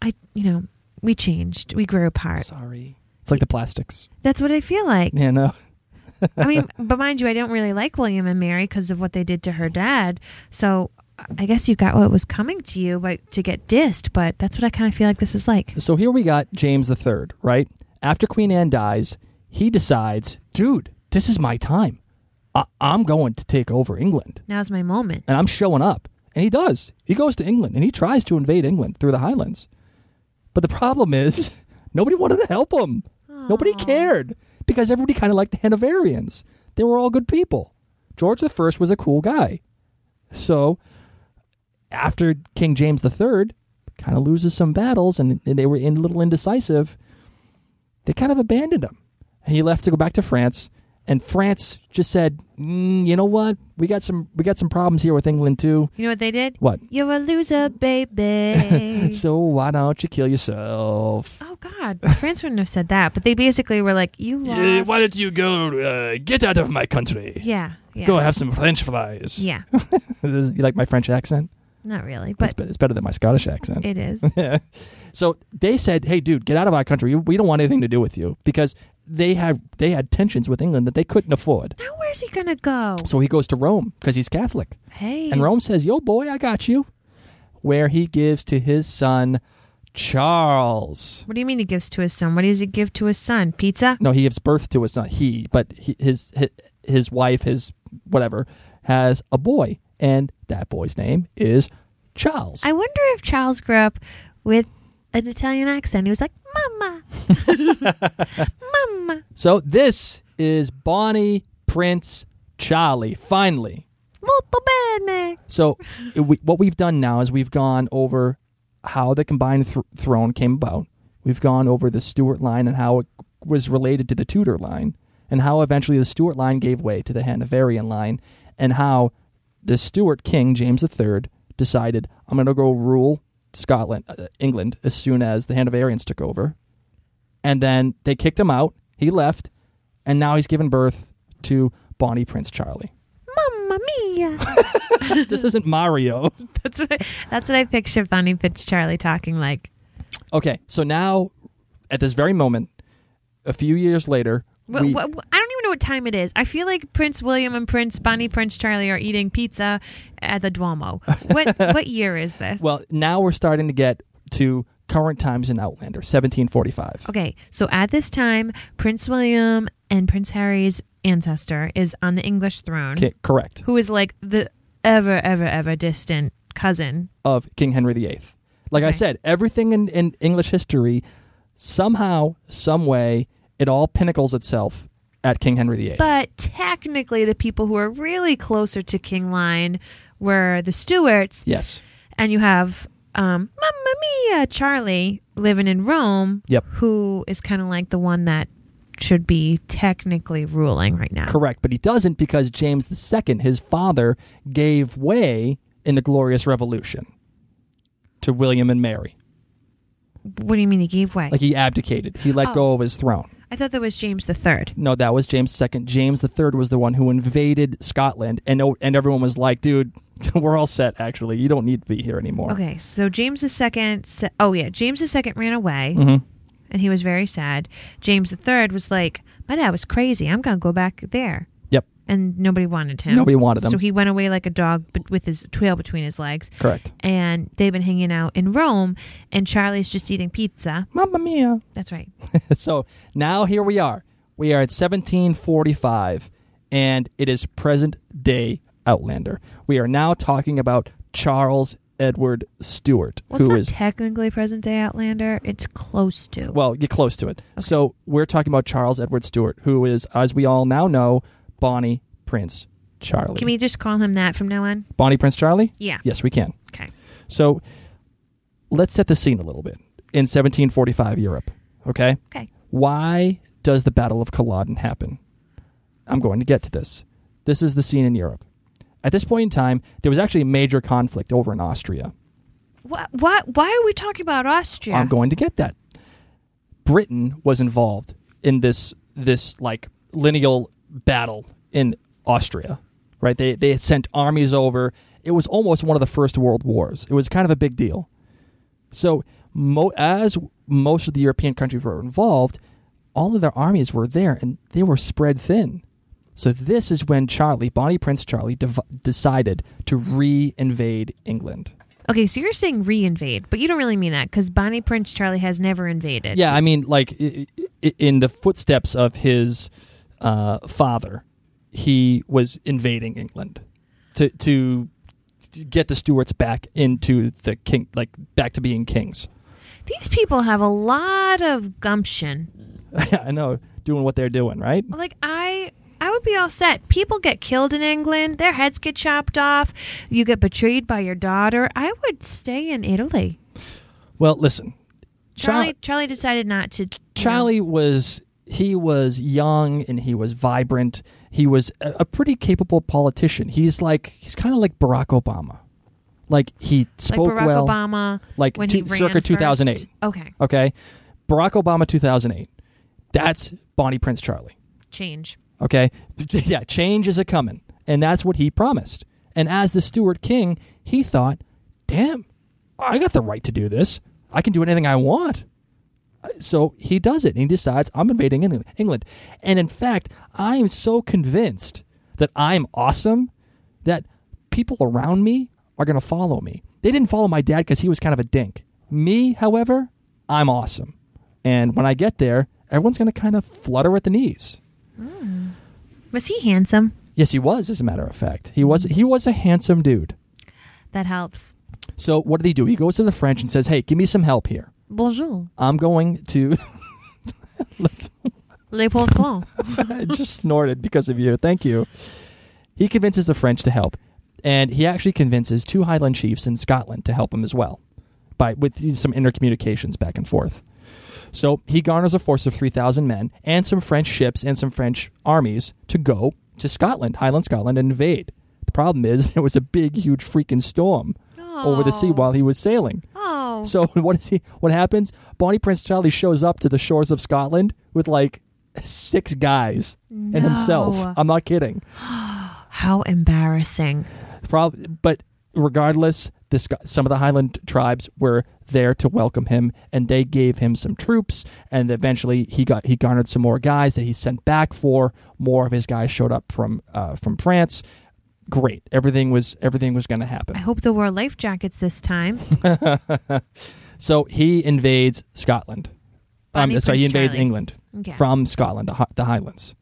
I, you know, we changed, we grew apart. Sorry. It's like the plastics. That's what I feel like. Yeah, no. I mean, but mind you, I don't really like William and Mary because of what they did to her dad. So I guess you got what was coming to you, but to get dissed. But that's what I kind of feel like this was like. So here we got James III, right? After Queen Anne dies, he decides, dude, this is my time. I- I'm going to take over England. Now's my moment. and I'm showing up. And he does. He goes to England and he tries to invade England through the Highlands. But the problem is, nobody wanted to help him. Nobody cared because everybody kind of liked the Hanoverians. They were all good people. George I was a cool guy. So, after King James III kind of loses some battles and they were in a little indecisive, they kind of abandoned him. And he left to go back to France. And France just said, mm, "You know what? We got some we got some problems here with England too. You know what they did? What? You're a loser, baby. So why don't you kill yourself? oh God, France wouldn't have said that, but they basically were like, "You lost." Why don't you go uh, get out of my country? Yeah, Yeah. Go have some French fries. Yeah, you like my French accent? not really, It's, but be- it's better than my Scottish accent. it is. so they said, "Hey, dude, get out of our country. We don't want anything to do with you," because they had they had tensions with England that they couldn't afford. now where's he gonna go? So he goes to Rome because he's Catholic, Hey, and Rome says, "Yo, boy, I got you." Where he gives to his son Charles. What do you mean he gives to his son? What does he give to his son? Pizza? No, he gives birth to his son. He, but he, his, his his wife, his whatever, has a boy, and that boy's name is Charles. I wonder if Charles grew up with an Italian accent. He was like, "Mama, Mama, so this is Bonnie Prince Charlie. Finally, molto bene." So we, what we've done now is we've gone over how the combined th- throne came about. We've gone over the Stuart line and how it was related to the Tudor line, and how eventually the Stuart line gave way to the Hanoverian line, and how the Stuart king James III decided I'm going to go rule Scotland, uh, England, as soon as the Hanoverians took over, and then they kicked him out. He left, and now he's given birth to Bonnie Prince Charlie. Mamma mia. this isn't Mario. That's what I, that's what I picture Bonnie Fitzcharlie talking like. Okay, so now at this very moment, a few years later, Wh- we, wh- wh- I don't even know what time it is. I feel like Prince William and Prince Bonnie Prince Charlie are eating pizza at the Duomo. What what year is this? well, now we're starting to get to current times in Outlander, 1745. Okay, so at this time, Prince William and Prince Harry's ancestor is on the English throne, Okay, correct. who is like the ever, ever, ever distant cousin. Of King Henry VIII. Like I said, everything in, in English history, somehow, some way, it all pinnacles itself at King Henry VIII. But technically, the people who are really closer to King line were the Stuarts, yes. and you have um, Mamma Mia Charlie living in Rome, Yep. who is kind of like the one that should be technically ruling right now. Correct, but he doesn't because James II, his father, gave way in the Glorious Revolution to William and Mary. What do you mean he gave way? Like he abdicated. He let Oh. go of his throne. I thought that was James the Third. No, that was James II. James III was the one who invaded Scotland, and and everyone was like, "Dude, we're all set. Actually, you don't need to be here anymore." Okay, so James the Second. Oh yeah, James the Second ran away, hmm and he was very sad. James the Third was like, "My dad was crazy. I'm gonna go back there." And nobody wanted him. Nobody wanted him. So he went away like a dog, but with his tail between his legs. Correct. And they've been hanging out in Rome, and Charlie's just eating pizza. Mamma mia! That's right. so now here we are. We are at 1745, and it is present day Outlander. We are now talking about Charles Edward Stuart, Well, it's not is technically present day Outlander. It's close to. well, get close to it. So we're talking about Charles Edward Stuart, who is, as we all now know, Bonnie Prince Charlie. Can we just call him that from now on? Bonnie Prince Charlie? Yeah. Yes, we can. Okay. So let's set the scene a little bit in 1745 Europe. Okay. Okay. Why does the Battle of Culloden happen? I'm going to get to this. This is the scene in Europe. At this point in time, there was actually a major conflict over in Austria. What? What? Why are we talking about Austria? I'm going to get that. Britain was involved in this this like lineal battle in Austria, right? They they had sent armies over. It was almost one of the first world wars. It was kind of a big deal. So, mo- as most of the European countries were involved, all of their armies were there and they were spread thin. So this is when Charlie, Bonnie Prince Charlie, dev- decided to re-invade England. Okay, so you're saying reinvade, but you don't really mean that because Bonnie Prince Charlie has never invaded. Yeah, I mean, like i- i- in the footsteps of his uh, father, he was invading England to to get the Stuarts back into the king, like back to being kings. These people have a lot of gumption. I know, doing what they're doing, right? Like I I would be all set. People get killed in England, their heads get chopped off, you get betrayed by your daughter. I would stay in Italy. Well, listen, Charlie Char- Charlie decided not to you know- Charlie was he was young and he was vibrant. He was a, a pretty capable politician. He's like he's kind of like Barack Obama. Like he like spoke Barack well. Obama like when he ran circa first. 2008. Okay. Okay, Barack Obama 2008. That's Bonnie Prince Charlie. Change. Okay, yeah, change is a coming, And that's what he promised. And as the Stuart king, he thought, damn, I got the right to do this. I can do anything I want. So he does it. He decides, I'm invading England- England. And in fact, I am so convinced that I'm awesome that people around me are going to follow me. They didn't follow my dad because he was kind of a dink. Me, however, I'm awesome. And when I get there, everyone's going to kind of flutter at the knees. Hmm. Was he handsome? Yes, he was. As a matter of fact, he was. He was a handsome dude. That helps. So what did he do? He goes to the French and says, "Hey, give me some help here. Bonjour. I'm going to." Les poissons. I just snorted because of you. Thank you. He convinces the French to help, and he actually convinces two Highland chiefs in Scotland to help him as well, by with some intercommunications back and forth. So he garners a force of three thousand men and some French ships and some French armies to go to Scotland, Highland Scotland, and invade. The problem is there was a big, huge freaking storm over the sea while he was sailing. So what is he? What happens? Bonnie Prince Charlie shows up to the shores of Scotland with like six guys and himself. I'm not kidding. How embarrassing. Prob- but regardless, this guy, some of the Highland tribes were there to welcome him, and they gave him some troops. And eventually, he got he garnered some more guys that he sent back for. More of his guys showed up from uh, from France. Great, everything was everything was going to happen. I hope they wore life jackets this time. So he invades Scotland. Um, sorry, he invades Charlie. England Okay. from Scotland, the, the Highlands.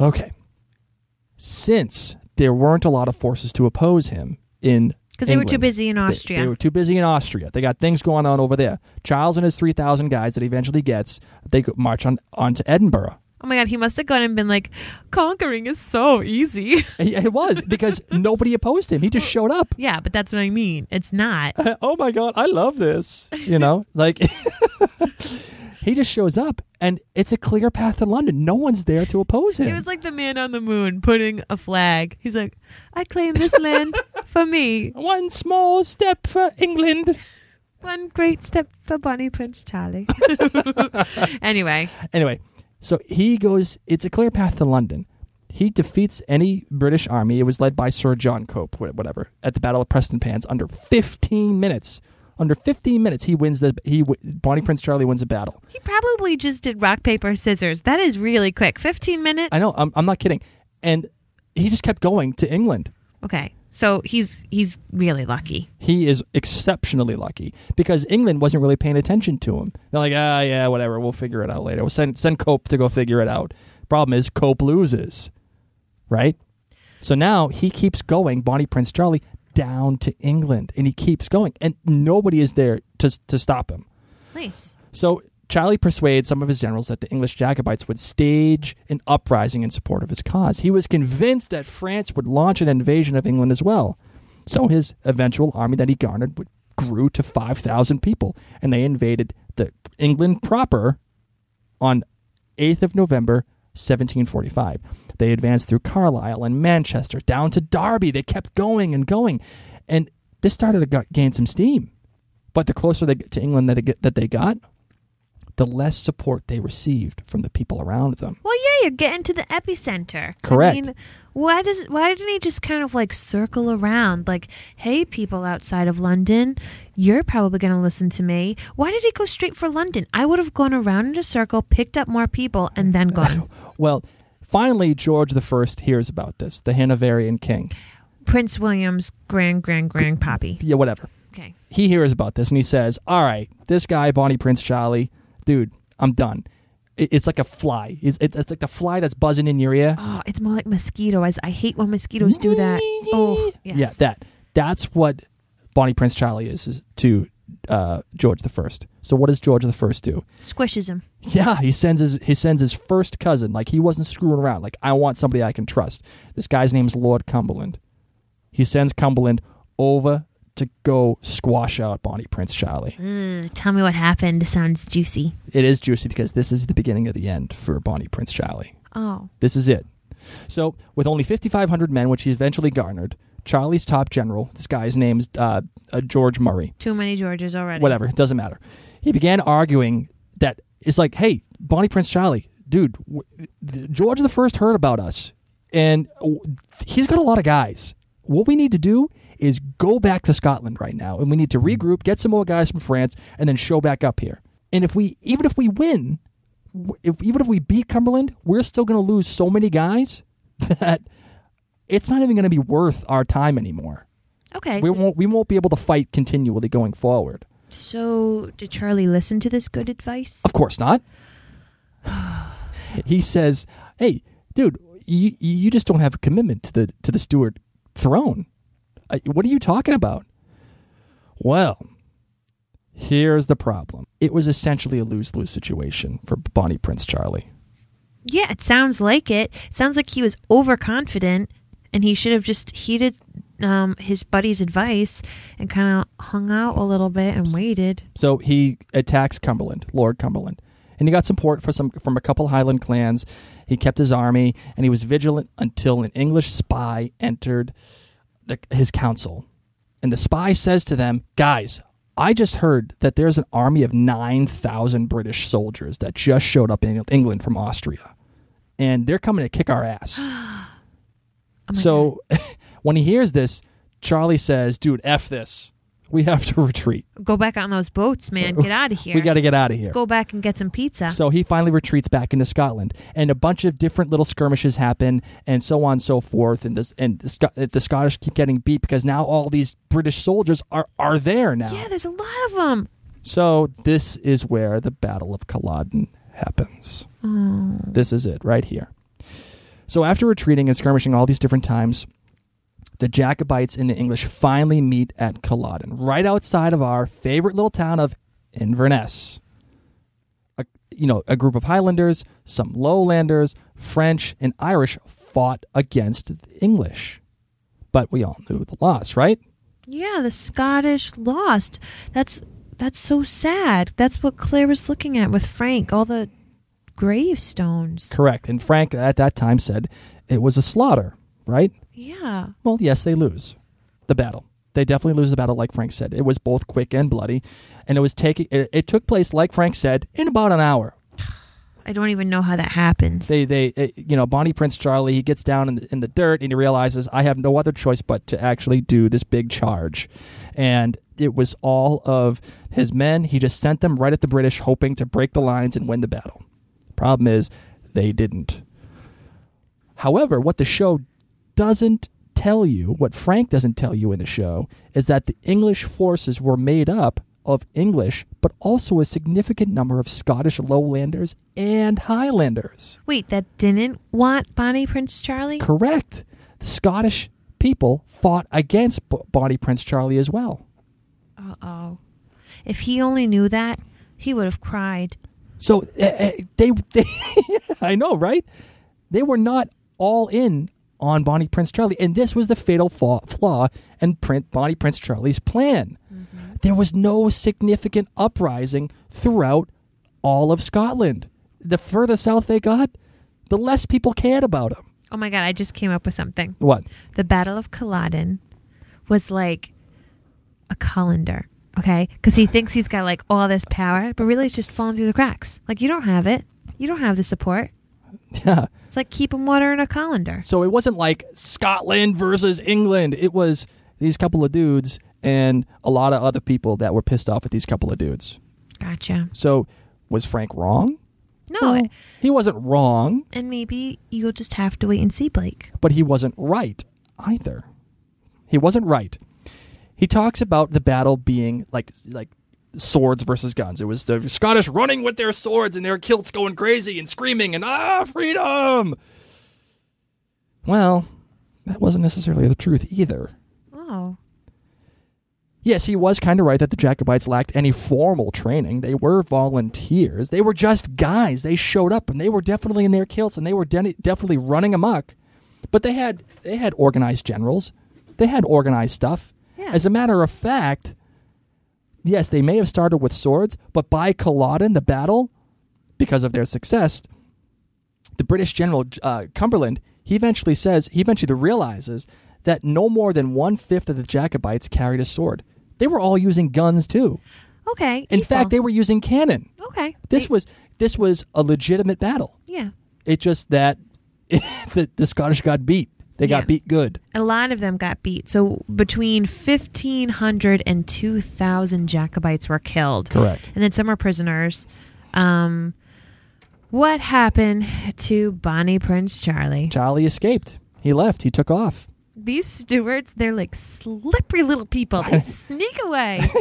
Okay. Since there weren't a lot of forces to oppose him in Because they were too busy in Austria. They, were too busy in Austria. They got things going on over there. Charles and his 3,000 guys that he eventually gets, they march on, on to Edinburgh. Oh my god, he must have gone and been like, conquering is so easy. It was because nobody opposed him. He just showed up. yeah, but that's what I mean. It's not. oh my god, I love this. You know, like he just shows up, and it's a clear path to London. No one's there to oppose him. It was like the man on the moon putting a flag. He's like, I claim this land for me. one small step for England. One great step for Bonnie Prince Charlie. anyway, Anyway, so he goes. It's a clear path to London. He defeats any British army. It was led by Sir John Cope, whatever, at the Battle of Prestonpans under 15 minutes. Under 15 minutes, he wins the he Bonnie Prince Charlie wins a battle. he probably just did rock, paper, scissors. That is really quick. 15 minutes? I know. I'm, I'm not kidding. And he just kept going to England. Okay. So he's he's really lucky. he is exceptionally lucky because England wasn't really paying attention to him. They're like, ah, yeah, whatever, we'll figure it out later. We'll send send Cope to go figure it out. Problem is, Cope loses, right? So now he keeps going, Bonnie Prince Charlie, down to England, and he keeps going, and nobody is there to to stop him. Nice. So Charlie persuades some of his generals that the English Jacobites would stage an uprising in support of his cause. He was convinced that France would launch an invasion of England as well. So his eventual army that he garnered would, grew to 5,000 people, and they invaded the England proper on 8th of November 1745. They advanced through Carlisle and Manchester down to Derby. They kept going and going, and this started to gain some steam. But the closer they to England that that they got, the less support they received from the people around them. Well, yeah, you're getting to the epicenter. Correct. I mean, why does why didn't he just kind of like circle around? Like, hey, people outside of London, you're probably going to listen to me. Why did he go straight for London? I would have gone around in a circle, picked up more people, and then gone. Well, finally, George I hears about this, the Hanoverian king. Prince William's grand grand grand poppy. Yeah, whatever. Okay. He hears about this and he says, All right, this guy, Bonnie Prince Charlie, dude, I'm done. It- It's like a fly. It's, it's, it's like the fly that's buzzing in your ear. Oh, it's more like mosquito. I, I hate when mosquitoes do that. Oh, yes. Yeah, that. That's what Bonnie Prince Charlie is, is to uh, George the First. So what does George the First do? Squishes him. Yeah, he sends his he sends his first cousin. Like he wasn't screwing around. Like I want somebody I can trust. This guy's name's Lord Cumberland. He sends Cumberland over to go squash out Bonnie Prince Charlie. Ugh, tell me what happened. Sounds juicy. It is juicy because this is the beginning of the end for Bonnie Prince Charlie. Oh. This is it. So, with only 5,500 men, which he eventually garnered, Charlie's top general, this guy's name's uh, uh, George Murray. Too many Georges already. whatever, it doesn't matter. He began arguing that it's like, hey, Bonnie Prince Charlie, dude, w- th- George the First heard about us, and w- he's got a lot of guys. What we need to do go back to Scotland right now, and we need to mm-hmm. regroup, get some more guys from France, and then show back up here. And if we, even if we win, if even if we beat Cumberland, we're still going to lose so many guys that it's not even going to be worth our time anymore. Okay. We so, won't, we won't be able to fight continually going forward. so did Charlie listen to this good advice? Of course not. he says, "Hey, dude, you you just don't have a commitment to the to the Stuart throne. What are you talking about?" Well, here's the problem. It was essentially a lose-lose situation for Bonnie Prince Charlie. Yeah, it sounds like it. It sounds like he was overconfident and he should have just heeded um, his buddy's advice and kind of hung out a little bit and waited. So he attacks Cumberland, Lord Cumberland, and he got support for some from a couple Highland clans. He kept his army, and he was vigilant until an English spy entered the, his council. And the spy says to them, "Guys, I just heard that there's an army of nine thousand British soldiers that just showed up in England from Austria, and they're coming to kick our ass." Oh so when he hears this, Charlie says, "Dude, f this. We have to retreat. Go back on those boats, man. Get out of here. We got to get out of here." go back and get some pizza. So he finally retreats back into Scotland, and a bunch of different little skirmishes happen, and so on and so forth. And this and the, Sc- the Scottish keep getting beat because now all these British soldiers are are there now. yeah, there's a lot of them. So this is where the Battle of Culloden happens. Oh. This is it right here. So after retreating and skirmishing all these different times, the Jacobites and the English finally meet at Culloden, right outside of our favorite little town of Inverness. A, you know, a group of Highlanders, some Lowlanders, French, and Irish fought against the English. But we all knew the loss, right? Yeah, the Scottish lost. That's that's so sad. That's what Claire was looking at with Frank. All the gravestones. Correct. And Frank at that time said it was a slaughter, right? Yeah. Well, yes, they lose the battle. They definitely lose the battle, like Frank said. It was both quick and bloody, and it was taking. It, it took place, like Frank said, in about an hour. I don't even know how that happens. They, they, eh, you know, Bonnie Prince Charlie. He gets down in the, in the dirt and he realizes I have no other choice but to actually do this big charge, and it was all of his men. He just sent them right at the British, hoping to break the lines and win the battle. Problem is, they didn't. However, what the show doesn't tell you, what Frank doesn't tell you in the show, is that the English forces were made up of English, but also a significant number of Scottish lowlanders and Highlanders. Wait, that didn't want Bonnie Prince Charlie? Correct. The Scottish people fought against B- Bonnie Prince Charlie as well. Uh oh. If he only knew that, he would have cried. So uh, uh, they, they I know, right? They were not all in on Bonnie Prince Charlie, and this was the fatal flaw, flaw in Prin- Bonnie Prince Charlie's plan. Mm-hmm. There was no significant uprising throughout all of Scotland. The further south they got, the less people cared about them. Oh my god, I just came up with something. What? The Battle of Culloden was like a colander, okay? Because he thinks he's got like all this power, but really it's just falling through the cracks. Like you don't have it. You don't have the support. Yeah. It's like keeping water in a colander. So it wasn't like Scotland versus England. It was these couple of dudes and a lot of other people that were pissed off at these couple of dudes. Gotcha. So was Frank wrong? No, he wasn't wrong, and maybe you'll just have to wait and see, Blake. but he wasn't right either. He wasn't right. He talks about the battle being like like swords versus guns. It was the Scottish running with their swords and their kilts going crazy and screaming and ah freedom. Well, that wasn't necessarily the truth either. Oh, Yes, he was kind of right that the Jacobites lacked any formal training. They were volunteers. They were just guys. They showed up and they were definitely in their kilts and they were de- definitely running amok. But they had they had organized generals. They had organized stuff. Yeah. As a matter of fact, yes, they may have started with swords, but by Culloden, the battle, because of their success, the British general uh, Cumberland, he eventually says, he eventually realizes that no more than one fifth of the Jacobites carried a sword. They were all using guns too. okay. In equal. fact, they were using cannon. okay. This They- was this was a legitimate battle. yeah. It's just that the, the Scottish got beat. They Yeah. got beat good. A lot of them got beat. So between 1,500 and 2,000 Jacobites were killed. Correct. And then some were prisoners. Um, what happened to Bonnie Prince Charlie? Charlie escaped. He left. He took off. These Stuarts, they're like slippery little people. They sneak away.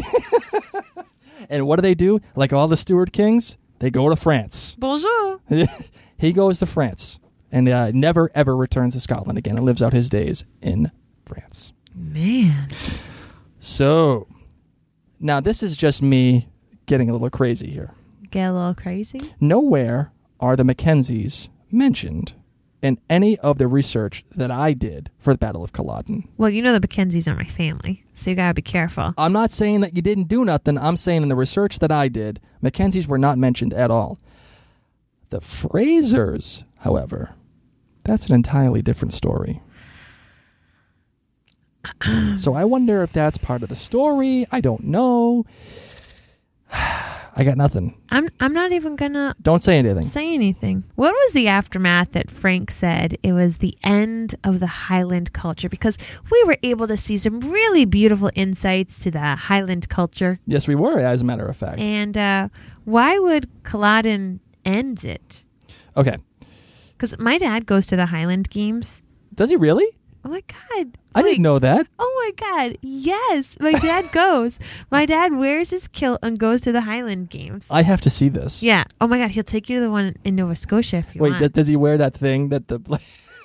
And what do they do? Like all the Stuart kings, they go to France. Bonjour. he goes to France and uh, never ever returns to Scotland again and lives out his days in France. Man. So now this is just me getting a little crazy here. Get a little crazy? Nowhere are the Mackenzies mentioned in any of the research that I did for the Battle of Culloden. Well, you know the Mackenzies are my family, so you gotta be careful. I'm not saying that you didn't do nothing. I'm saying in the research that I did, Mackenzies were not mentioned at all. The Frasers, however, that's an entirely different story. so I wonder if that's part of the story. I don't know. I got nothing. I'm I'm not even gonna Don't say anything. say anything. What was the aftermath that Frank said it was the end of the Highland culture? Because we were able to see some really beautiful insights to the Highland culture. Yes, we were, as a matter of fact. And uh, why would Culloden end it? Okay. Because my dad goes to the Highland games. Does he really? Oh my god! I Like, didn't know that. Oh my god! Yes, my dad goes. my dad wears his kilt and goes to the Highland games. I have to see this. yeah. Oh my god! He'll take you to the one in Nova Scotia if you Wait, want. does, does he wear that thing that the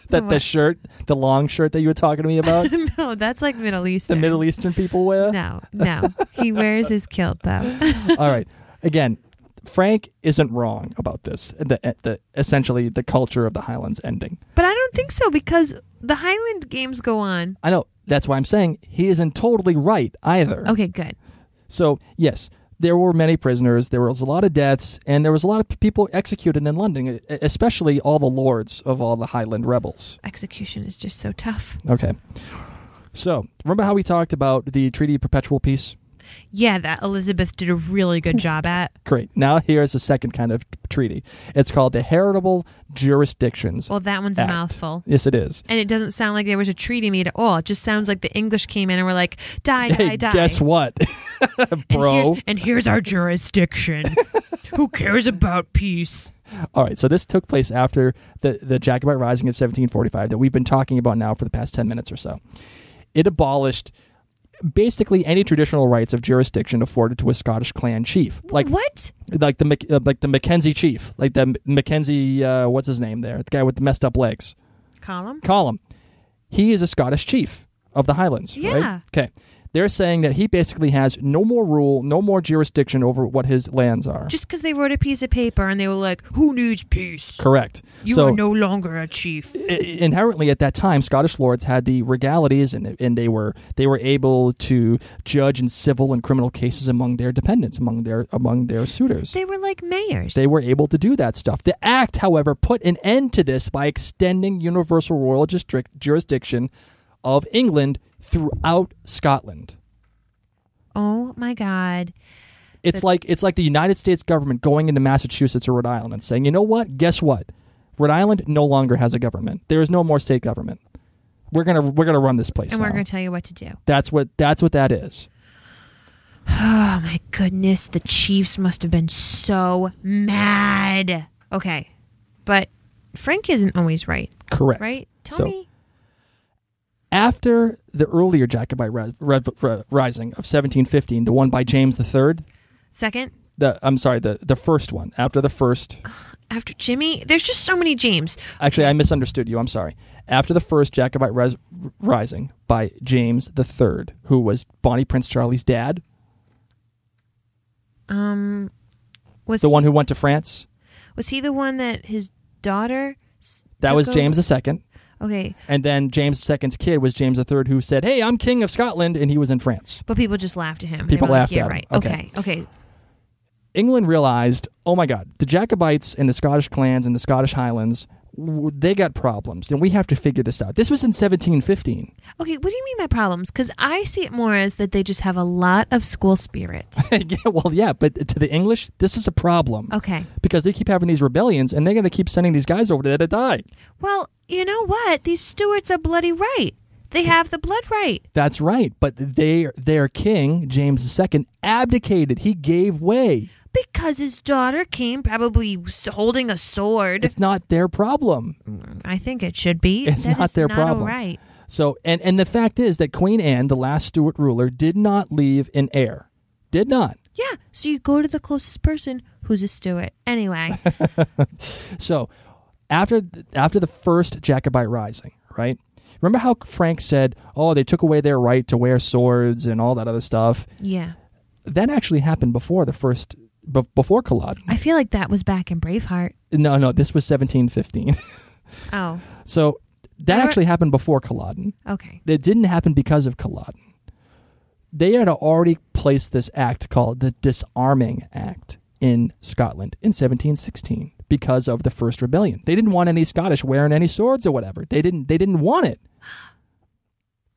that the shirt, the long shirt that you were talking to me about, no, that's like Middle Eastern. the Middle Eastern people wear? No, no. He wears his kilt though. All right. Again, Frank isn't wrong about this. The, eh, the essentially the culture of the Highlands ending. but I don't think so because the Highland games go on. I know that's why I'm saying he isn't totally right either. Okay, good. So yes, there were many prisoners. There was a lot of deaths, and there was a lot of people executed in London, especially all the lords of all the Highland rebels. Execution is just so tough. Okay. So remember how we talked about the Treaty of Perpetual Peace? Yeah, that Elizabeth did a really good hmm. job at. Great. Now here's the second kind of treaty. It's called the Heritable Jurisdictions. Well, that one's a mouthful. Yes, it is. And it doesn't sound like there was a treaty made at all. It just sounds like the English came in and were like, die, die, Hey, die. guess what, And bro? here's, and here's our jurisdiction. Who cares about peace? All right, so this took place after the, the Jacobite Rising of 1745 that we've been talking about now for the past 10 minutes or so. It abolished basically any traditional rights of jurisdiction afforded to a Scottish clan chief, like what? like the Mac- uh, like the Mackenzie chief, like the M- Mackenzie uh, what's his name there, the guy with the messed up legs. Colum? Colum. He is a Scottish chief of the Highlands. right? Yeah. Okay. They're saying that he basically has no more rule, no more jurisdiction over what his lands are. Just because they wrote a piece of paper and they were like, who needs peace? Correct. You so are no longer a chief. i- inherently at that time, Scottish lords had the regalities, and and they were they were able to judge in civil and criminal cases among their dependents, among their among their suitors. They were like mayors. They were able to do that stuff. The act, however, put an end to this by extending universal royal district jurisdiction of England throughout Scotland. Oh my God. It's like it's like the United States government going into Massachusetts or Rhode Island and saying, "You know what? Guess what? Rhode Island no longer has a government. There is no more state government. We're gonna we're gonna run this place. And we're going to tell you what to do. That's what that's what that is. Oh my goodness. The Chiefs must have been so mad. Okay. But Frank isn't always right, Correct. right? Tell So, me. After the earlier Jacobite ri- ri- ri- rising of 1715, the one by James III, Second, the I'm sorry, the the first one. After the first, after Jimmy, there's just so many James. actually, I misunderstood you. I'm sorry. After the first Jacobite res- rising by James III, who was Bonnie Prince Charlie's dad, Um, was the he, one who went to France, was he the one that his daughter? s- that took was over? James II. Okay, And then James II's kid was James III, who said, "Hey, I'm king of Scotland," and he was in France. but people just laughed at him. People were laughed yeah, at him. right. Okay. Okay, okay. England realized, oh my God, the Jacobites and the Scottish clans and the Scottish Highlands they got problems, and we have to figure this out. This was in 1715. Okay, what do you mean by problems? Because I see it more as that they just have a lot of school spirit. yeah, well, yeah, but to the English, this is a problem. Okay. Because they keep having these rebellions, and they're going to keep sending these guys over there to die. Well, you know what? These Stuarts are bloody right. They have the blood right. That's right. But they, their king, James II, abdicated. He gave way. Because his daughter came probably holding a sword. It's not their problem. I think it should be. It's That not their not problem. Right. So, and, and the fact is that Queen Anne, the last Stuart ruler, did not leave an heir. Did not. Yeah. So you go to the closest person who's a Stuart. Anyway. So, after after the first Jacobite rising, right? Remember how Frank said, "Oh, they took away their right to wear swords and all that other stuff." yeah. That actually happened before the first be- before Culloden. I feel like that was back in Braveheart. No, no, this was 1715. Oh. so that Remember- actually happened before Culloden. Okay. It didn't happen because of Culloden. They had already placed this act called the Disarming Act in Scotland in 1716 because of the first rebellion. They didn't want any Scottish wearing any swords or whatever. They didn't they didn't want it.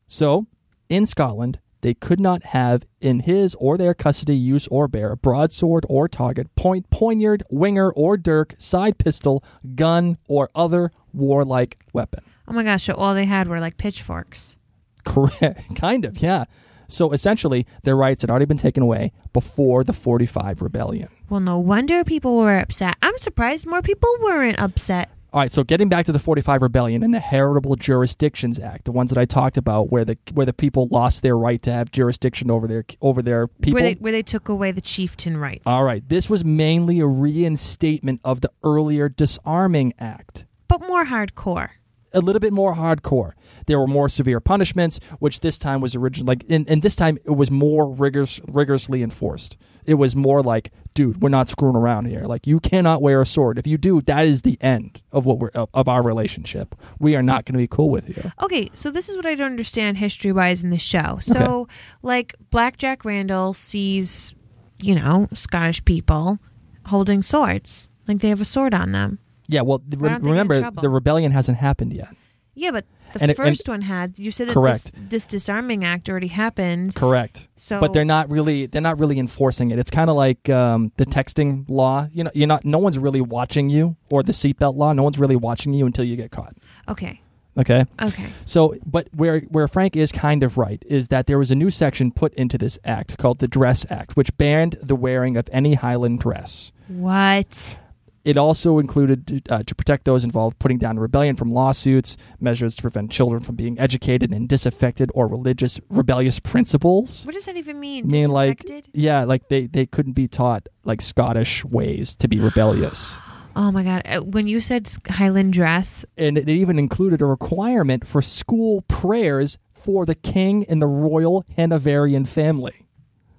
So, in Scotland, they could not have in his or their custody use or bear a broadsword or target, point, poniard, whinger or dirk, side pistol, gun, or other warlike weapon. Oh my gosh. So all they had were like pitchforks. Correct. kind of, yeah. So essentially, their rights had already been taken away before the 45 rebellion. Well, no wonder people were upset. I'm surprised more people weren't upset. All right, so getting back to the 45 rebellion and the Heritable Jurisdictions Act, the ones that I talked about where the where the people lost their right to have jurisdiction over their over their people. Where they, where they took away the chieftain rights. All right, this was mainly a reinstatement of the earlier Disarming Act. But more hardcore. a little bit more hardcore. There were more severe punishments, which this time was originally like, and, and this time it was more rigorous, rigorously enforced. It was more like, dude, we're not screwing around here. Like, you cannot wear a sword. If you do, that is the end of what we're of, of our relationship. We are not going to be cool with you. Okay, so this is what I don't understand history wise in the show. So, like, Black Jack Randall sees, you know, Scottish people holding swords. Like, they have a sword on them. Yeah, well, the, Why don't they get in remember the rebellion hasn't happened yet. Yeah, but the And it- and- first one had. You said that Correct. This, this disarming act already happened. Correct. So, but they're not really they're not really enforcing it. It's kind of like um, the texting law. You know, you're not. No one's really watching you, or the seatbelt law. No one's really watching you until you get caught. Okay. Okay. Okay. So, but where where Frank is kind of right is that there was a new section put into this act called the Dress Act, which banned the wearing of any Highland dress. What? It also included uh, to protect those involved putting down rebellion from lawsuits, measures to prevent children from being educated in disaffected or religious rebellious principles. What does that even mean? mean like yeah, like they they couldn't be taught like Scottish ways to be rebellious. Oh my god! Uh, When you said Highland dress, and it even included a requirement for school prayers for the king and the royal Hanoverian family.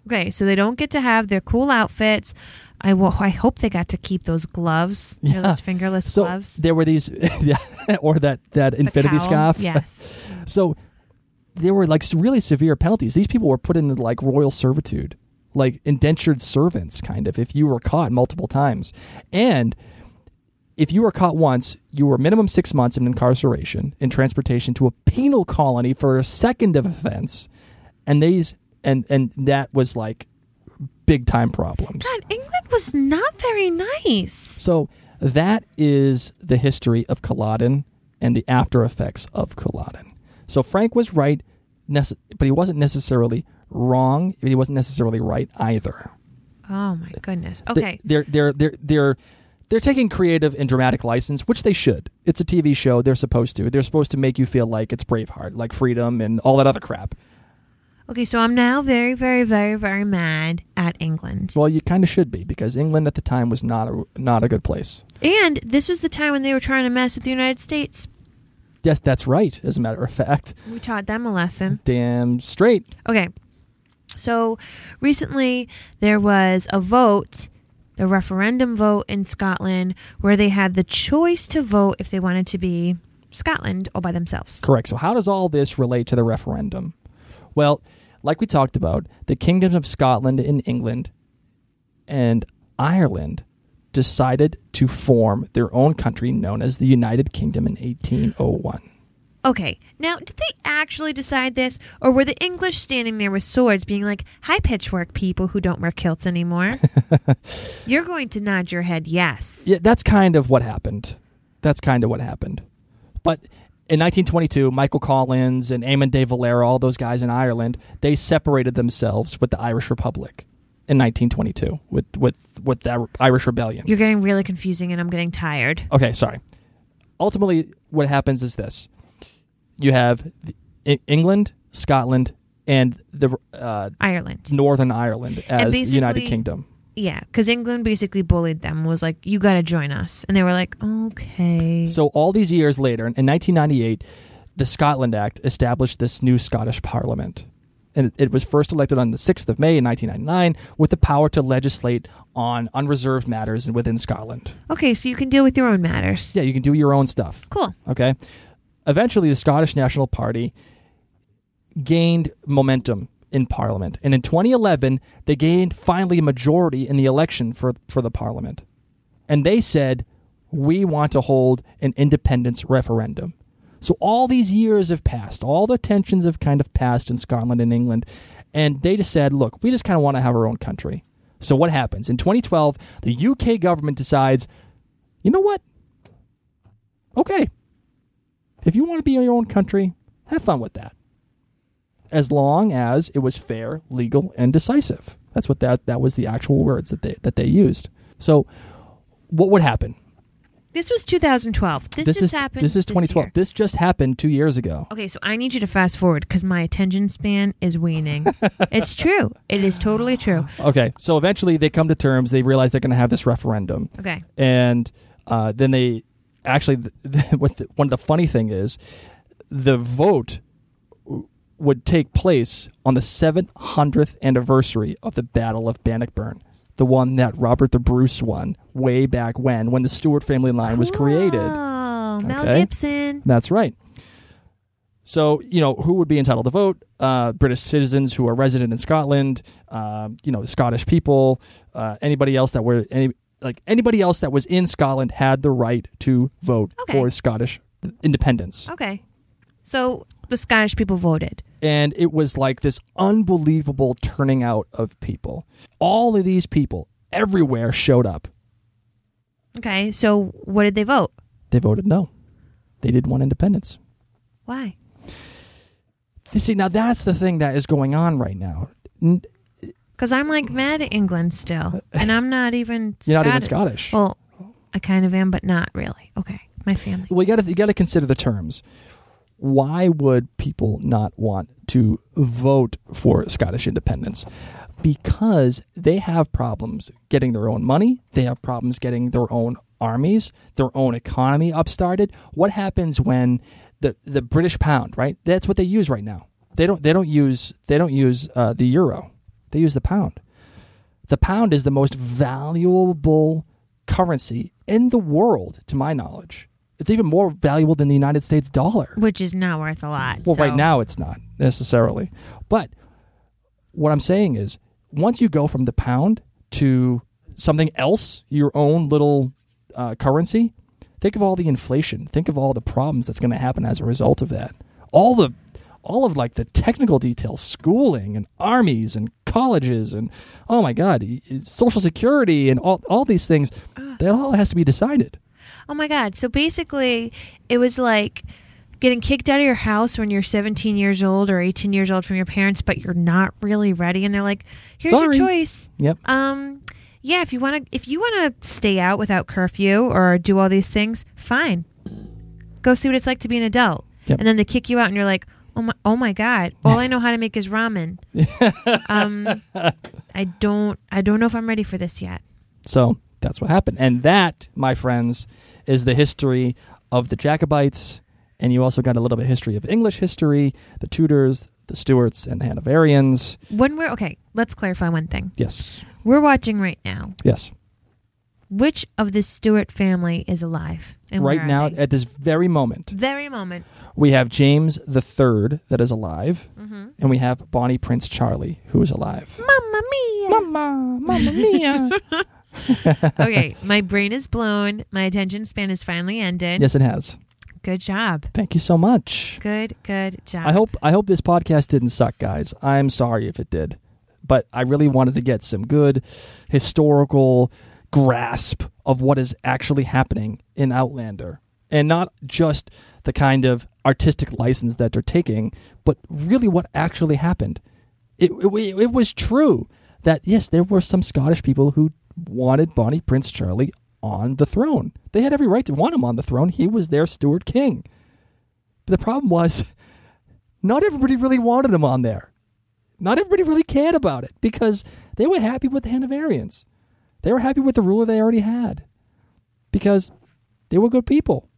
okay, so they don't get to have their cool outfits. I I hope they got to keep those gloves. Yeah. those fingerless So gloves. there were these, yeah, or that that The infinity cowl. scarf. Yes. So there were like really severe penalties. These people were put into like royal servitude, like indentured servants, kind of, if you were caught multiple times. And if you were caught once, you were minimum six months in incarceration and transportation to a penal colony for a second of mm-hmm. offense. And these and and that was like big time problems. God, England was not very nice. So that is the history of Culloden and the after effects of Culloden. So Frank was right, nece- but he wasn't necessarily wrong. He wasn't necessarily right either. Oh my goodness. Okay. they're they're they're they're they're taking creative and dramatic license, which they should. It's a TV show. They're supposed to. They're supposed to make you feel like it's Braveheart, like freedom and all that other crap. Okay, so I'm now very, very, very, very mad at England. Well, you kind of should be because England at the time was not a not a good place. And this was the time when they were trying to mess with the United States. Yes, that's right. As a matter of fact, We taught them a lesson. damn straight. Okay. So recently there was a vote, a referendum vote in Scotland where they had the choice to vote if they wanted to be Scotland all by themselves. Correct. So, how does all this relate to the referendum? Well, like we talked about, the kingdoms of Scotland and England and Ireland decided to form their own country known as the United Kingdom in 1801. Okay, now did they actually decide this, or were the English standing there with swords, being like, "Hi, pitchfork people who don't wear kilts anymore"? You're going to nod your head yes. Yeah, that's kind of what happened. That's kind of what happened. But in 1922, Michael Collins and Eamon de Valera, all those guys in Ireland, they separated themselves with the Irish Republic in 1922 with with with the Irish Rebellion. You're getting really confusing, and I'm getting tired. Okay, sorry. Ultimately, what happens is this: you have England, Scotland, and the uh, Ireland. Northern Ireland as the United Kingdom. Yeah, because England basically bullied them. Was like, "You got to join us," and they were like, "Okay." So all these years later, in 1998, the Scotland Act established this new Scottish Parliament. And it- was first elected on the 6th of May in 1999 with the power to legislate on unreserved matters within Scotland. okay, so you can deal with your own matters. Yeah, you can do your own stuff. Cool. Okay. Eventually, the Scottish National Party gained momentum in Parliament. And in 2011, they gained finally a majority in the election for, for the Parliament. And they said, we want to hold an independence referendum. So all these years have passed, all the tensions have kind of passed in Scotland and England. And they just said, look, we just kind of want to have our own country. So what happens? In 2012, the UK government decides, you know what? Okay, if you want to be in your own country, have fun with that. As long as it was fair, legal, and decisive. That's what that that was the actual words that they that they used. So what would happen? This was 2012. This, this just is happened. this is 2012. year. This just happened 2 years ago. Okay, so I need you to fast forward because my attention span is waning. it's true. It is totally true. Okay, so eventually they come to terms. They realize they're going to have this referendum, Okay. and uh, then they actually th- th- what the, one of the funny thing is the vote would take place on the 700th anniversary of the Battle of Bannockburn, the one that Robert the Bruce won way back when, when the Stuart family line was created. Oh, Mel Okay. Gibson. That's right. So, you know, who would be entitled to vote? Uh, British citizens who are resident in Scotland, uh, you know, Scottish people, uh, anybody else that were any like anybody else that was in Scotland had the right to vote Okay. for Scottish independence. Okay. So the Scottish people voted. And it was like this unbelievable turning out of people. All of these people everywhere showed up. Okay. So what did they vote? They voted no. They did want independence. Why? You see, now that's the thing that is going on right now. Because I'm like mad at England still, and I'm not even. You're not even Scottish. Scottish. Well, I kind of am, but not really. Okay, my family. well, you got to you got to consider the terms. Why would people not want to vote for Scottish independence? Because they have problems getting their own money. They have problems getting their own armies, their own economy upstarted. What happens when the the British pound, right? That's what they use right now. They don't they don't use they don't use uh, the euro. They use the pound. The pound is the most valuable currency in the world, to my knowledge. It's even more valuable than the United States dollar. Which is not worth a lot. Well, so- right now it's not necessarily. But what I'm saying is, once you go from the pound to something else, your own little uh, currency, think of all the inflation. Think of all the problems that's going to happen as a result of that. All the, all of like the technical details, schooling and armies and colleges and oh my god, social security and all all these things. That all has to be decided. Oh my god. So basically, it was like getting kicked out of your house when you're 17 years old or 18 years old from your parents, but you're not really ready, and they're like, "Here's Sorry. your choice." Yep. Um, yeah, if you want to, if you want to stay out without curfew or do all these things, fine. Go see what it's like to be an adult. Yep. And then they kick you out, and you're like, "Oh my, oh my god! All I know how to make is ramen." um, I don't, I don't know if I'm ready for this yet. So that's what happened. And that, my friends, is the history of the Jacobites. And you also got a little bit of history of English history, the Tudors, the Stuarts, and the Hanoverians. When we're okay, let's clarify one thing. Yes. We're watching right now. Yes. Which of the Stuart family is alive? And right now, they? at this very moment, very moment. we have James the Third that is alive, Mm-hmm. and we have Bonnie Prince Charlie who is alive. Mamma mia! Mama, Mamma Mia. okay, my brain is blown. My attention span is finally ended. Yes, it has. Good job. Thank you so much. Good, good job. I hope I hope this podcast didn't suck, guys. I'm sorry if it did, but I really wanted to get some good historical grasp of what is actually happening in Outlander, and not just the kind of artistic license that they're taking, but really what actually happened. It it, it was true that yes, there were some Scottish people who wanted Bonnie Prince Charlie on the throne. They had every right to want him on the throne. He was their Stuart king. But the problem was, not everybody really wanted him on there. Not everybody really cared about it because they were happy with the Hanoverians. They were happy with the ruler they already had because they were good people.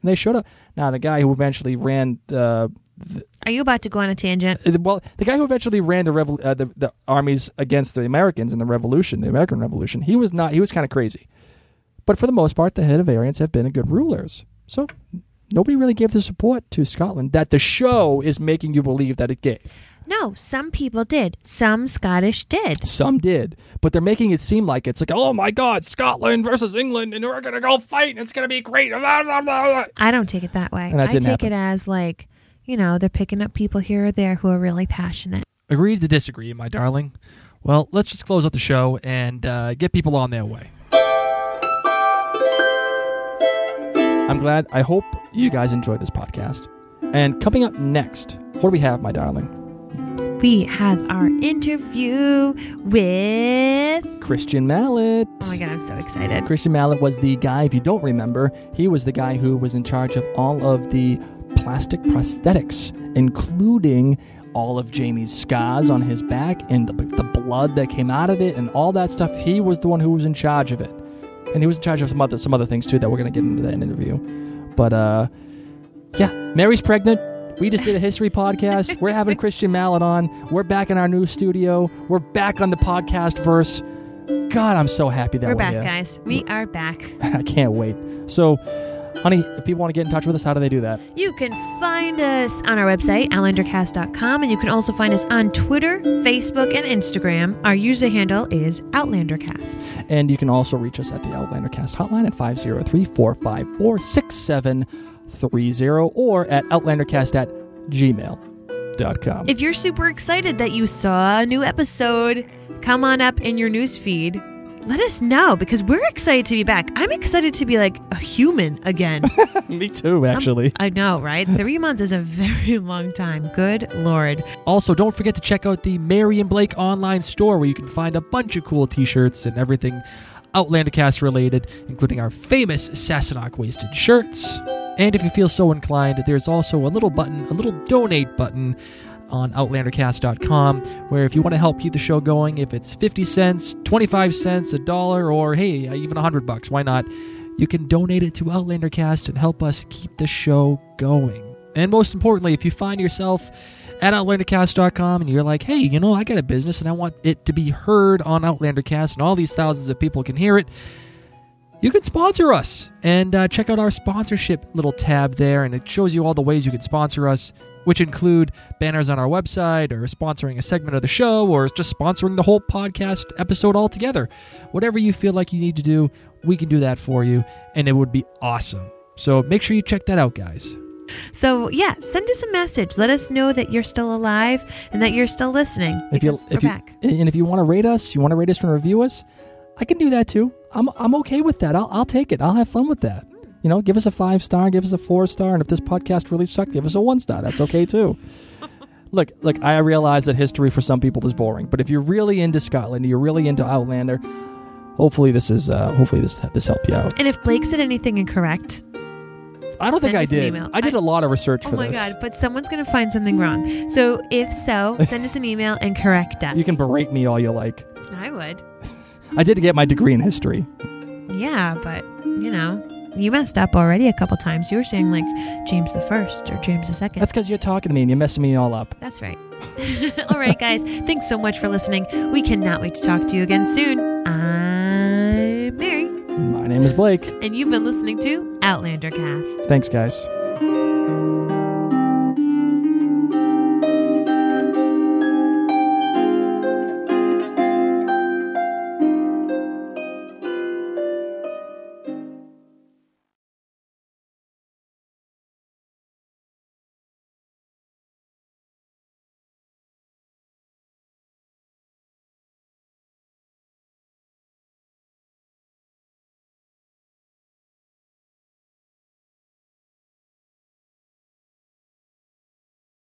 And they should have. Now, the guy who eventually ran the, Are you about to go on a tangent? the well, the guy who eventually ran the, revol- uh, the the armies against the Americans in the Revolution, the American Revolution, he was not. He was kind of crazy. But for the most part, the Hanoverians have been good rulers. So nobody really gave the support to Scotland that the show is making you believe that it gave. No, some people did. Some Scottish did. Some did, but they're making it seem like it's like, oh my God, Scotland versus England, and we're gonna go fight, and it's gonna be great. Blah, blah, blah. I don't take it that way. And that I didn't take happen. it as like, you know, they're picking up people here or there who are really passionate. Agree to disagree, my darling. Well, let's just close out the show and uh, get people on their way. I'm glad. I hope you guys enjoyed this podcast. And coming up next, what do we have, my darling? We have our interview with. Christian Mallet. Oh my god, I'm so excited. Christian Mallet was the guy, if you don't remember, he was the guy who was in charge of all of the plastic prosthetics, including all of Jamie's scars on his back and the, the blood that came out of it and all that stuff. He was the one who was in charge of it. And he was in charge of some other some other things too that we're gonna get into that interview. But uh yeah, Mary's pregnant. We just did a history podcast. We're having Christian Mallet on. We're back in our new studio. We're back on the podcast verse. God, I'm so happy that We're we're, back, here. guys. We are back. I can't wait. So, honey, if people want to get in touch with us, how do they do that? You can find us on our website, outlandercast.com, and you can also find us on Twitter, Facebook, and Instagram. Our user handle is OutlanderCast. And you can also reach us at the Outlandercast hotline at 503 454 6730 or at outlandercast at gmail.com. If you're super excited that you saw a new episode come on up in your news feed, let us know because we're excited to be back. I'm excited to be like a human again. Me too, um, actually. I know, right? Three months is a very long time. Good Lord. Also, don't forget to check out the Mary and Blake online store where you can find a bunch of cool t shirts and everything Outlandercast related, including our famous Sassenach waisted shirts. And if you feel so inclined, there's also a little button, a little donate button on outlandercast.com where if you want to help keep the show going, if it's 50 cents, 25 cents, a dollar, or hey, even a 100 bucks, why not? You can donate it to Outlandercast and help us keep the show going. And most importantly, if you find yourself at outlandercast.com and you're like, hey, you know, I got a business and I want it to be heard on Outlandercast and all these thousands of people can hear it, you can sponsor us and uh, check out our sponsorship little tab there, and it shows you all the ways you can sponsor us, which include banners on our website, or sponsoring a segment of the show, or just sponsoring the whole podcast episode altogether. Whatever you feel like you need to do, we can do that for you, and it would be awesome. So make sure you check that out, guys. So, yeah, send us a message. Let us know that you're still alive and that you're still listening. If you, if we're you, back. and if you want to rate us, you want to rate us and review us, I can do that too. I'm, I'm okay with that. I'll, I'll take it. I'll have fun with that. You know, give us a five star, give us a four star, and if this podcast really sucked, give us a one star. That's okay too. look, look, I realize that history for some people is boring, but if you're really into Scotland, you're really into Outlander, hopefully this is uh, hopefully this this helped you out. And if Blake said anything incorrect, I don't think I did. I did I- a lot of research oh for my this. God, but someone's going to find something wrong. So, if so, send us an email and correct us. You can berate me all you like. I would. I did get my degree in history. Yeah, but, you know, you messed up already a couple times. You were saying like James the First or James the Second. That's because you're talking to me and you're messing me all up. That's right. All right, guys. Thanks so much for listening. We cannot wait to talk to you again soon. I'm Mary, My name is Blake. and you've been listening to Outlander Cast. Thanks, guys.